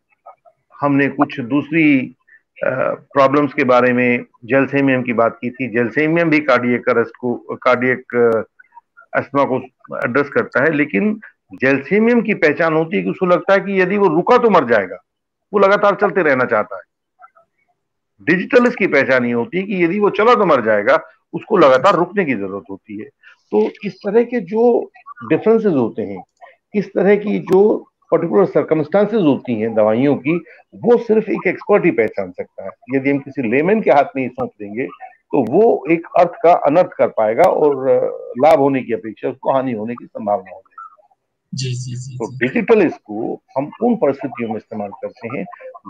हमने कुछ दूसरी प्रॉब्लम्स के बारे में, जेलसेमियम की बात की थी। जेलसेमियम भी कार्डियक अरेस्ट को कार्डियक अस्थमा को एड्रेस करता है, लेकिन जेलसेमियम की पहचान होती है कि उसको लगता है कि यदि वो रुका तो मर जाएगा। वो लगातार चलते रहना चाहता है। डिजिटल इसकी पहचान ये होती है कि यदि वो चला तो मर जाएगा, उसको लगातार रुकने की ज़रूरत होती है। तो इस तरह के जो डिफरेंसेस होते हैं, इस तरह की जो पर्टिकुलर सर्कमस्टांसेस होती हैं दवाइयों की वो सिर्फ़ एक एक्सपर्ट ही पहचान सकता है। यदि हम किसी लेमैन के हाथ में ही सौंप देंगे तो वो एक अर्थ का अनर्थ कर पाएगा और लाभ होने की अपेक्षा उसको हानि होने की संभावना हो। जी जी जी तो डिजिटल इसको हम उन परिस्थितियों में इस्तेमाल करते हैं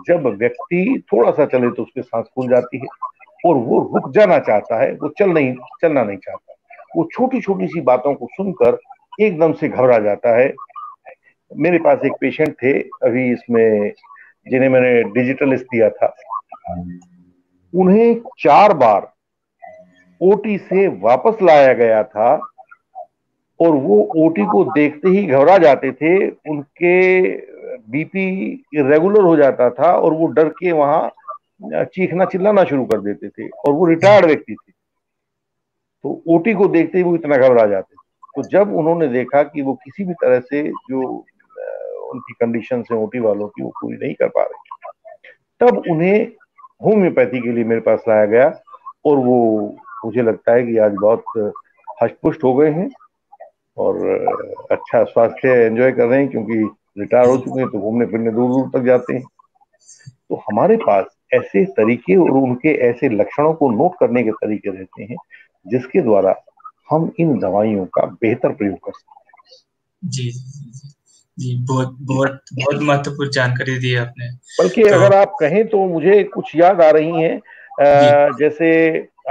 जब व्यक्ति थोड़ा सा चले तो उसके सांस फूल जाती है और वो रुक जाना चाहता है वो चल नहीं चलना नहीं चाहता। वो छोटी छोटी सी बातों को सुनकर एकदम से घबरा जाता है मेरे पास एक पेशेंट थे, अभी इसमें, जिन्हें मैंने डिजिटल दिया था। उन्हें चार बार ओटी से वापस लाया गया था और वो ओटी को देखते ही घबरा जाते थे, उनके बीपी रेगुलर हो जाता था और वो डर के वहाँ चीखना चिल्लाना शुरू कर देते थे और वो रिटायर्ड व्यक्ति थे। तो ओटी को देखते ही वो इतना घबरा जाते थे। तो जब उन्होंने देखा कि वो किसी भी तरह से जो उनकी कंडीशन है ओटी वालों की, वो पूरी नहीं कर पा रहे तब उन्हें होम्योपैथी के लिए मेरे पास लाया गया और वो, मुझे लगता है कि आज बहुत हष्टपुष्ट हो गए हैं और अच्छा स्वास्थ्य एंजॉय कर रहे हैं क्योंकि रिटायर हो चुके हैं तो घूमने फिरने दूर दूर तक जाते हैं। तो हमारे पास ऐसे तरीके और उनके ऐसे लक्षणों को नोट करने के तरीके रहते हैं, जिसके द्वारा हम इन दवाइयों का बेहतर प्रयोग कर सकते हैं। जी। जी बहुत बहुत बहुत महत्वपूर्ण जानकारी दी आपने। बल्कि तो, अगर आप कहें तो मुझे कुछ याद आ रही हैं। जैसे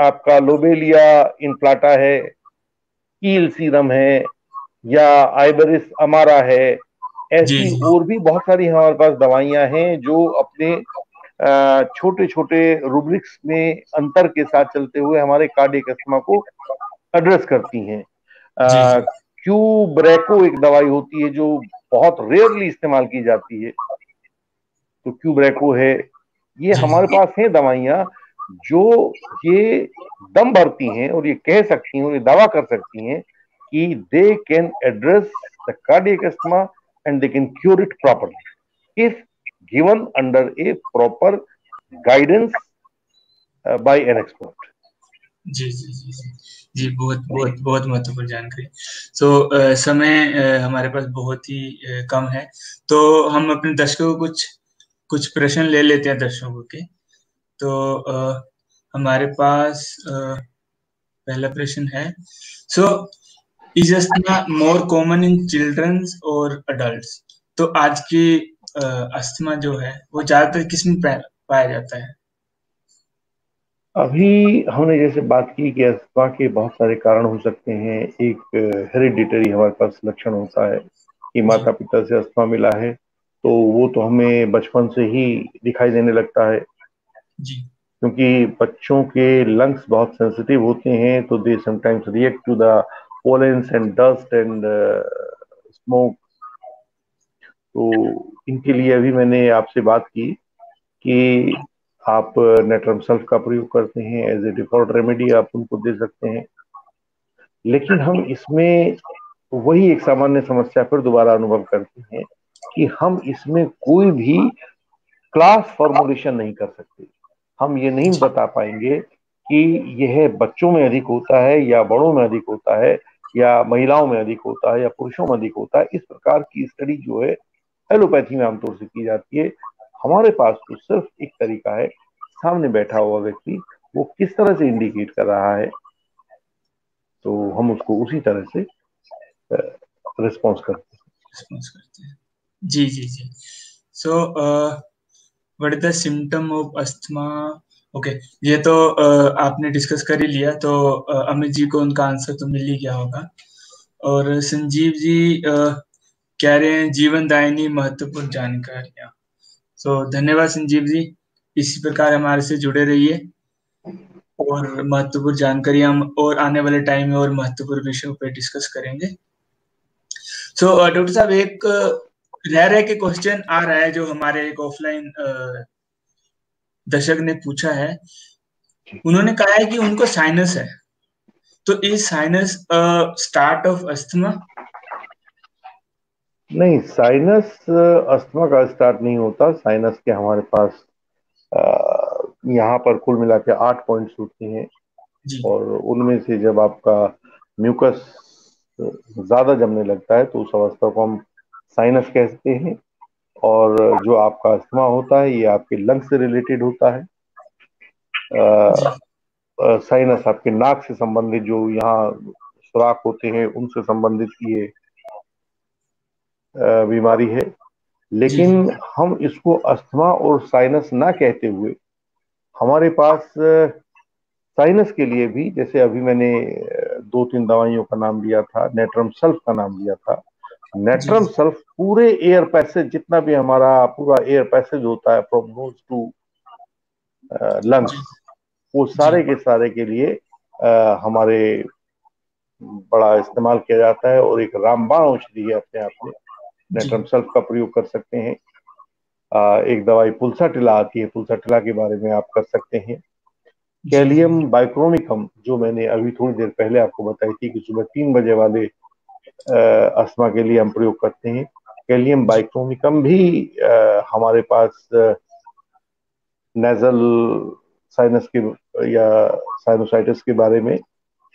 आपका लोबेलिया इनप्लाटा है कील सीरम है या आइबरिस अमारा है ऐसी और भी बहुत सारी हमारे पास दवाइयाँ हैं जो अपने छोटे छोटे रूब्रिक्स में अंतर के साथ चलते हुए हमारे कार्डियक अस्थमा को एड्रेस करती हैं। क्यू ब्रेको एक दवाई होती है जो बहुत रेयरली इस्तेमाल की जाती है। तो क्यू ब्रेको है। ये हमारे पास है दवाइयाँ जो ये दम भरती हैं और ये कह सकती हैं और ये दावा कर सकती हैं कि they can address the cardiac asthma and they can cure it properly if given under a proper guidance by an expert जी जी जी। जी बहुत बहुत बहुत महत्वपूर्ण जानकारी। सो so, समय हमारे पास बहुत ही कम है। तो हम अपने दर्शकों को कुछ कुछ प्रश्न ले लेते हैं दर्शकों के तो uh, हमारे पास uh, पहला प्रश्न है। So is asthma more common in childrens और अडल्ट्स तो आज की अस्थमा जो है वो ज़्यादातर किसमें पाया जाता है? अभी हमने जैसे बात की कि अस्थमा के बहुत सारे कारण हो सकते हैं। एक हेरिडिटरी हमारे पास लक्षण होता है कि माता पिता से अस्थमा मिला है तो वो तो हमें बचपन से ही दिखाई देने लगता है। जी। क्योंकि बच्चों के लंग्स बहुत सेंसिटिव होते हैं तो they sometimes react to the pollens and dust and smoke तो इनके लिए अभी मैंने आपसे बात की कि आप नेट्रम सल्फ का प्रयोग करते हैं एज ए डिफ़ॉल्ट रेमेडी आप उनको दे सकते हैं। लेकिन हम इसमें वही एक सामान्य समस्या फिर दोबारा अनुभव करते हैं कि हम इसमें कोई भी क्लास फॉर्मुलेशन नहीं कर सकते। हम ये नहीं बता पाएँगे कि यह बच्चों में अधिक होता है या बड़ों में अधिक होता है या महिलाओं में अधिक होता है या पुरुषों में अधिक होता है। इस प्रकार की स्टडी जो है एलोपैथी में आमतौर से की जाती है। हमारे पास तो सिर्फ़ एक तरीका है सामने बैठा हुआ व्यक्ति वो किस तरह से इंडिकेट कर रहा है तो हम उसको उसी तरह से रिस्पॉन्स करते हैं। जी जी जी। So what is the symptom of asthma okay ये तो uh, आपने डिस्कस कर ही लिया तो uh, अमित जी को उनका आंसर तो मिल ही गया होगा। और संजीव जी uh, कह रहे हैं जीवन दायनी महत्वपूर्ण जानकारियाँ। सो so, धन्यवाद संजीव जी। इसी प्रकार हमारे से जुड़े रहिए। और महत्वपूर्ण जानकारी हम और आने वाले टाइम में और महत्वपूर्ण विषयों पर डिस्कस करेंगे। सो so, डॉक्टर साहब एक रह रहे के क्वेश्चन आ रहा है जो हमारे एक ऑफलाइन दर्शक ने पूछा है। उन्होंने कहा है कि उनको साइनस है। तो is sinus start of asthma नहीं साइनस अस्थमा का स्टार्ट नहीं होता। साइनस के हमारे पास यहाँ पर कुल मिला के आठ पॉइंट्स होते हैं। और उनमें से जब आपका म्यूकस ज़्यादा जमने लगता है तो उस अवस्था को हम साइनस कहते हैं। और जो आपका अस्थमा होता है ये आपके लंग से रिलेटेड होता है। साइनस आपके नाक से संबंधित जो यहाँ सुराख होते हैं उनसे संबंधित ये बीमारी है। लेकिन हम इसको अस्थमा और साइनस ना कहते हुए हमारे पास साइनस के लिए भी जैसे अभी मैंने दो तीन दवाइयों का नाम लिया था नेट्रम सल्फ का नाम लिया था नेट्रम सल्फ पूरे एयर पैसेज जितना भी हमारा पूरा एयर पैसेज होता है फ्रॉम नोज़ टू लंग्स वो सारे के सारे के लिए आ, हमारे बड़ा इस्तेमाल किया जाता है और एक रामबाण औषधि है अपने आप में। नेट्रम सल्फ का प्रयोग कर सकते हैं। आ, एक दवाई पुलसा टिला आती है पुलसा टिला के बारे में आप कर सकते हैं। कैलियम बाइक्रोनिकम जो मैंने अभी थोड़ी देर पहले आपको बताई थी कि सुबह तीन बजे वाले अस्थमा के लिए हम प्रयोग करते हैं। कैलियम बाइक्रोनिकम भी आ, हमारे पास नेजल साइनस के या साइनोसाइटिस के बारे में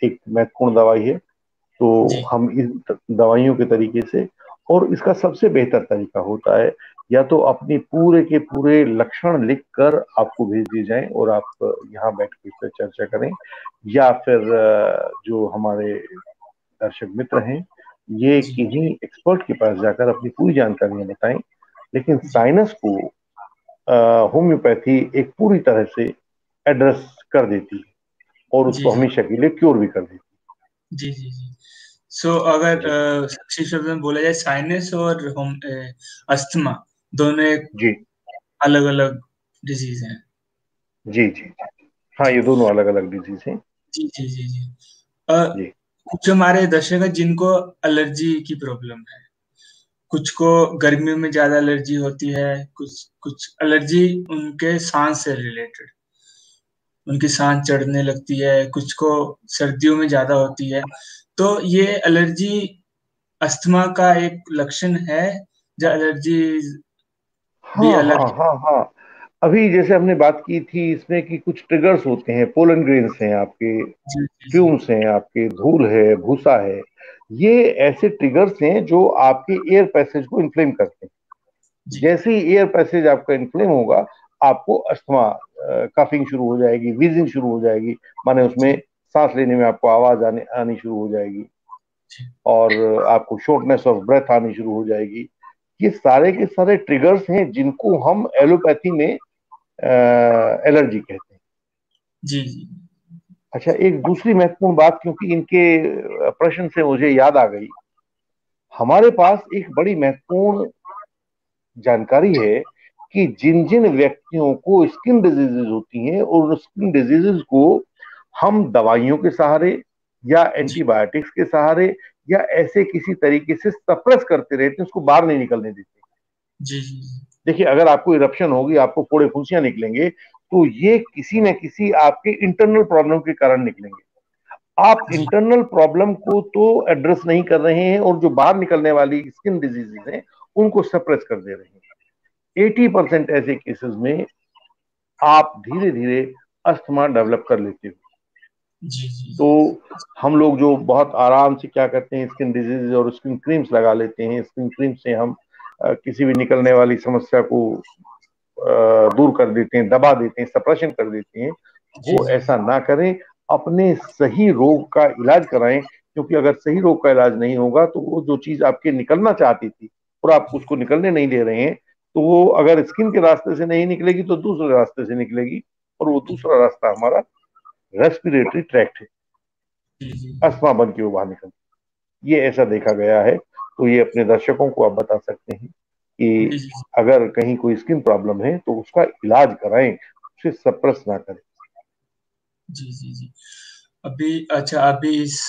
एक महत्वपूर्ण दवाई है। तो हम इन दवाइयों के तरीके से और इसका सबसे बेहतर तरीका होता है या तो अपने पूरे के पूरे लक्षण लिखकर आपको भेज दिए जाएँ और आप यहाँ बैठ के इस पर चर्चा करें या फिर जो हमारे दर्शक मित्र हैं ये किन्हीं एक्सपर्ट के पास जाकर अपनी पूरी जानकारियाँ बताएँ। लेकिन साइनस को होम्योपैथी एक पूरी तरह से एड्रेस कर देती है और उसको हमेशा के लिए क्योर भी कर देती है। जी जी जी। सो so, अगर शब्द में बोला जाए साइनस और होम अस्थमा दोनों एक जी। अलग अलग डिज़ीज़ हैं। जी जी हाँ ये दोनों अलग अलग डिज़ीज़ हैं। जी जी जी जी, आ, जी। कुछ हमारे दर्शक है जिनको एलर्जी की प्रॉब्लम है। कुछ को गर्मियों में ज़्यादा एलर्जी होती है कुछ कुछ एलर्जी उनके सांस से रिलेटेड उनकी सांस चढ़ने लगती है कुछ को सर्दियों में ज़्यादा होती है। तो ये एलर्जी अस्थमा का एक लक्षण है जो एलर्जी हाँ, हाँ हाँ हाँ। अभी जैसे हमने बात की थी इसमें कि कुछ ट्रिगर्स होते हैं पोलन ग्रेन्स हैं आपके फ्यूम्स हैं आपके धूल है भूसा है ये ऐसे ट्रिगर्स हैं जो आपके एयर पैसेज को इन्फ्लेम करते हैं। जैसे ही एयर पैसेज आपका इन्फ्लेम होगा आपको अस्थमा कफिंग शुरू हो जाएगी वीजिंग शुरू हो जाएगी माने उसमें सांस लेने में आपको आवाज़ आने आनी शुरू हो जाएगी। और आपको शॉर्टनेस ऑफ़ ब्रेथ आनी शुरू हो जाएगी। ये सारे के सारे ट्रिगर्स हैं जिनको हम एलोपैथी में एलर्जी कहते हैं। जी जी। अच्छा एक दूसरी महत्वपूर्ण बात क्योंकि इनके प्रश्न से मुझे याद आ गई। हमारे पास एक बड़ी महत्वपूर्ण जानकारी है कि जिन जिन व्यक्तियों को स्किन डिजीजेज होती हैं और उन स्किन डिजीजेज को हम दवाइयों के सहारे या एंटीबायोटिक्स के सहारे या ऐसे किसी तरीके से सप्रेस करते रहते हैं उसको बाहर नहीं निकलने देते। जी जी देखिए अगर आपको इरप्शन होगी आपको फोड़े फुंसियाँ निकलेंगे तो ये किसी न किसी आपके इंटरनल प्रॉब्लम के कारण निकलेंगे। आप इंटरनल प्रॉब्लम को तो एड्रेस नहीं कर रहे हैं और जो बाहर निकलने वाली स्किन डिजीजेज हैं उनको सप्रेस कर दे रहे हैं। एटी परसेंट ऐसे केसेस में आप धीरे धीरे अस्थमा डेवलप कर लेते हो। तो हम लोग जो बहुत आराम से क्या करते हैं स्किन डिज़ीज़ और स्किन क्रीम्स लगा लेते हैं। स्किन क्रीम से हम किसी भी निकलने वाली समस्या को दूर कर देते हैं दबा देते हैं सप्रेशन कर देते हैं। वो ऐसा ना करें अपने सही रोग का इलाज कराएँ क्योंकि अगर सही रोग का इलाज नहीं होगा तो वो जो चीज़ आपके निकलना चाहती थी और आप उसको निकलने नहीं दे रहे हैं तो वो अगर स्किन के रास्ते से नहीं निकलेगी तो दूसरे रास्ते से निकलेगी और वो दूसरा रास्ता हमारा रेस्पिरेटरी ट्रैक्ट है। अस्थमा बन के वो बाहर निकल। ये ऐसा देखा गया है तो ये अपने दर्शकों को आप बता सकते हैं कि अगर कहीं कोई स्किन प्रॉब्लम है तो उसका इलाज कराएँ उसे सप्रेस ना करें। जी जी जी। अभी अच्छा अभी इस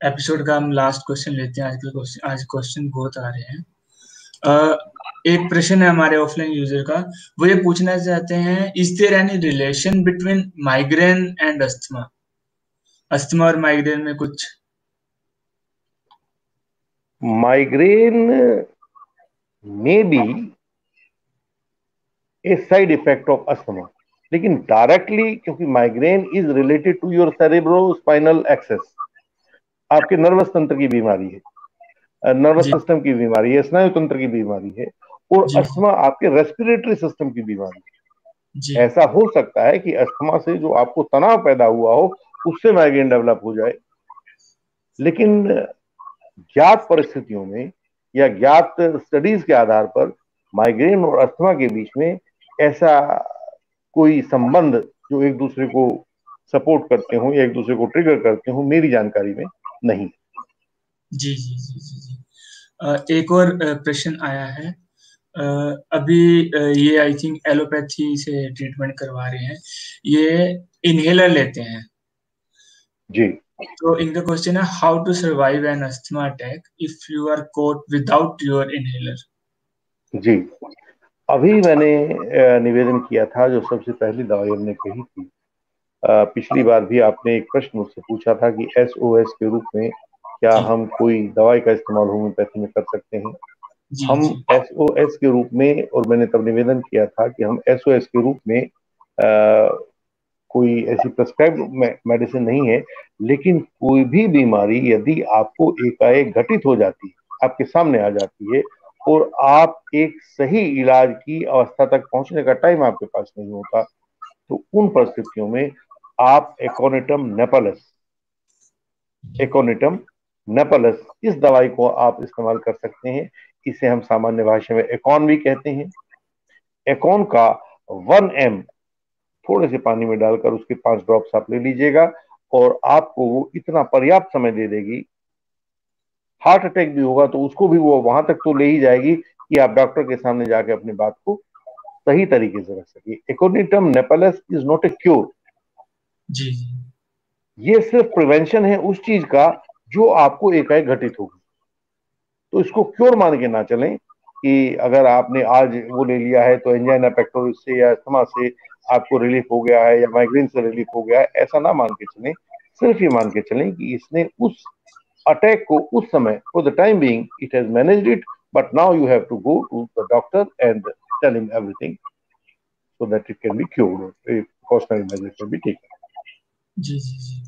एपिसोड का हम लास्ट क्वेश्चन लेते हैं। आज के क्वेश्चन आज क्वेश्चन बहुत आ रहे हैं। एक प्रश्न है हमारे ऑफलाइन यूज़र का। वो ये पूछना चाहते हैं is there any relation between migraine and asthma asthma और माइग्रेन में कुछ? Migraine may be a side effect of asthma लेकिन डायरेक्टली क्योंकि migraine is related to your cerebro spinal access आपके नर्वस तंत्र की बीमारी है। नर्वस सिस्टम की बीमारी है स्नायु तंत्र की बीमारी है। और अस्थमा आपके रेस्पिरेटरी सिस्टम की बीमारी ऐसा हो सकता है कि अस्थमा से जो आपको तनाव पैदा हुआ हो उससे माइग्रेन डेवलप हो जाए। लेकिन ज्ञात परिस्थितियों में या ज्ञात स्टडीज़ के आधार पर माइग्रेन और अस्थमा के बीच में ऐसा कोई संबंध जो एक दूसरे को सपोर्ट करते हो या एक दूसरे को ट्रिगर करते हो मेरी जानकारी में नहीं जी जी जी जी जी। एक और प्रश्न आया है। अभी ये आई थिंक एलोपैथी से ट्रीटमेंट करवा रहे हैं। ये इनहेलर लेते हैं। जी। तो इनका क्वेश्चन है how to survive an asthma attack if you are caught without your inhaler जी। अभी मैंने निवेदन किया था जो सबसे पहली दवाई हमने कही थी। पिछली बार भी आपने एक प्रश्न मुझसे पूछा था कि एस एस के रूप में क्या हम कोई दवाई का इस्तेमाल होम्योपैथी में कर सकते हैं? हम एस के रूप में और मैंने तब निवेदन किया था कि हम एस के रूप में आ, कोई ऐसी प्रेस्क्राइब मेडिसिन नहीं है लेकिन कोई भी बीमारी यदि आपको एकाएक घटित हो जाती है आपके सामने आ जाती है और आप एक सही इलाज की अवस्था तक पहुँचने का टाइम आपके पास नहीं होता तो उन परिस्थितियों में आप एकोनिटम नेपलस एकोनेटम नेपलस इस दवाई को आप इस्तेमाल कर सकते हैं। इसे हम सामान्य भाषा में एकॉन भी कहते हैं। एकॉन का वन एम थोड़े से पानी में डालकर उसके पाँच ड्रॉप्स आप ले लीजिएगा और आपको वो इतना पर्याप्त समय दे देगी। हार्ट अटैक भी होगा तो उसको भी वो वहाँ तक तो ले ही जाएगी कि आप डॉक्टर के सामने जाके अपनी बात को सही तरीके से रख सके। Aconitum napellus is not a cure जी ये सिर्फ़ प्रिवेंशन है उस चीज़ का जो आपको एकाएक घटित होगी। तो इसको क्योर मान के ना चलें कि अगर आपने आज वो ले लिया है तो एंजाइना पेक्टोरिस से या अस्थमा से आपको रिलीफ हो गया है या माइग्रेन से रिलीफ हो गया है, ऐसा ना मान के चलें, सिर्फ़ ये मान के चलें कि इसने उस अटैक को उस समय for the time being it has managed it but now you have to go to the doctor and tell him everything so that it can be cured precautionary measures can be taken जी जी जी।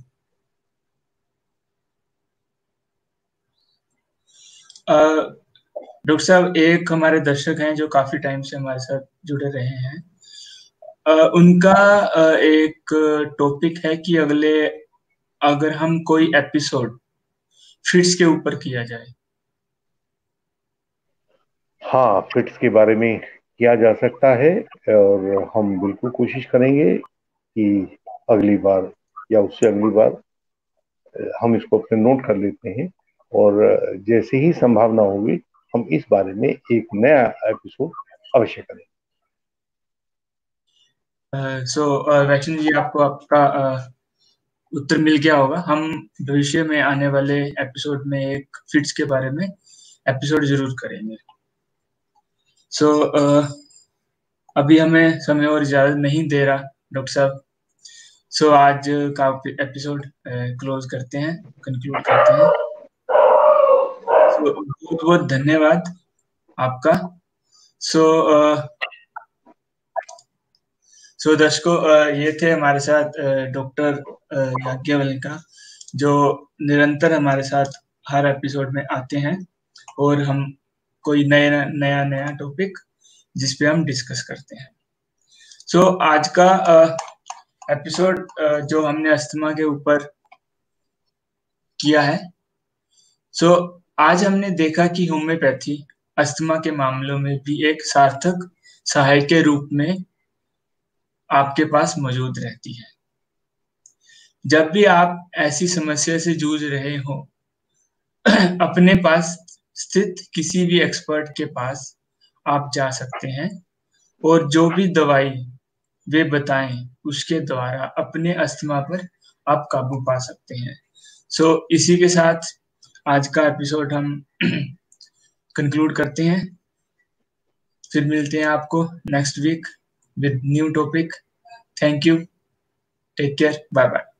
Doctor साहब एक हमारे दर्शक हैं जो काफ़ी टाइम से हमारे साथ जुड़े रहे हैं। uh, उनका uh, एक टॉपिक है कि अगले अगर हम कोई एपिसोड फिट्स के ऊपर किया जाए। हाँ फिट्स के बारे में किया जा सकता है और हम बिल्कुल कोशिश करेंगे कि अगली बार या उससे अगली बार हम इसको अपने नोट कर लेते हैं। और जैसे ही संभावना होगी हम इस बारे में एक नया एपिसोड अवश्य करें। सो वैष्णव जी आपको आपका uh, उत्तर मिल गया होगा। हम भविष्य में आने वाले एपिसोड में एक फिट्स के बारे में एपिसोड ज़रूर करेंगे। सो so, uh, अभी हमें समय और इजाज़त नहीं दे रहा डॉक्टर साहब। सो so, आज का एपिसोड क्लोज करते हैं कंक्लूड करते हैं। बहुत बहुत धन्यवाद आपका। सो सो दर्शकों ये थे हमारे साथ डॉक्टर याज्ञवल्का जो निरंतर हमारे साथ हर एपिसोड में आते हैं और हम कोई नया नया नया टॉपिक जिस पे हम डिस्कस करते हैं। सो so, आज का एपिसोड जो हमने अस्थमा के ऊपर किया है सो so, आज हमने देखा कि होम्योपैथी अस्थमा के मामलों में भी एक सार्थक सहायक के रूप में आपके पास मौजूद रहती है। जब भी आप ऐसी समस्या से जूझ रहे हो [CLEARS THROAT] अपने पास स्थित किसी भी एक्सपर्ट के पास आप जा सकते हैं और जो भी दवाई वे बताएँ उसके द्वारा अपने अस्थमा पर आप काबू पा सकते हैं। सो so, इसी के साथ आज का एपिसोड हम [CLEARS THROAT] कंक्लूड करते हैं। फिर मिलते हैं आपको next week with new topic thank you take care bye bye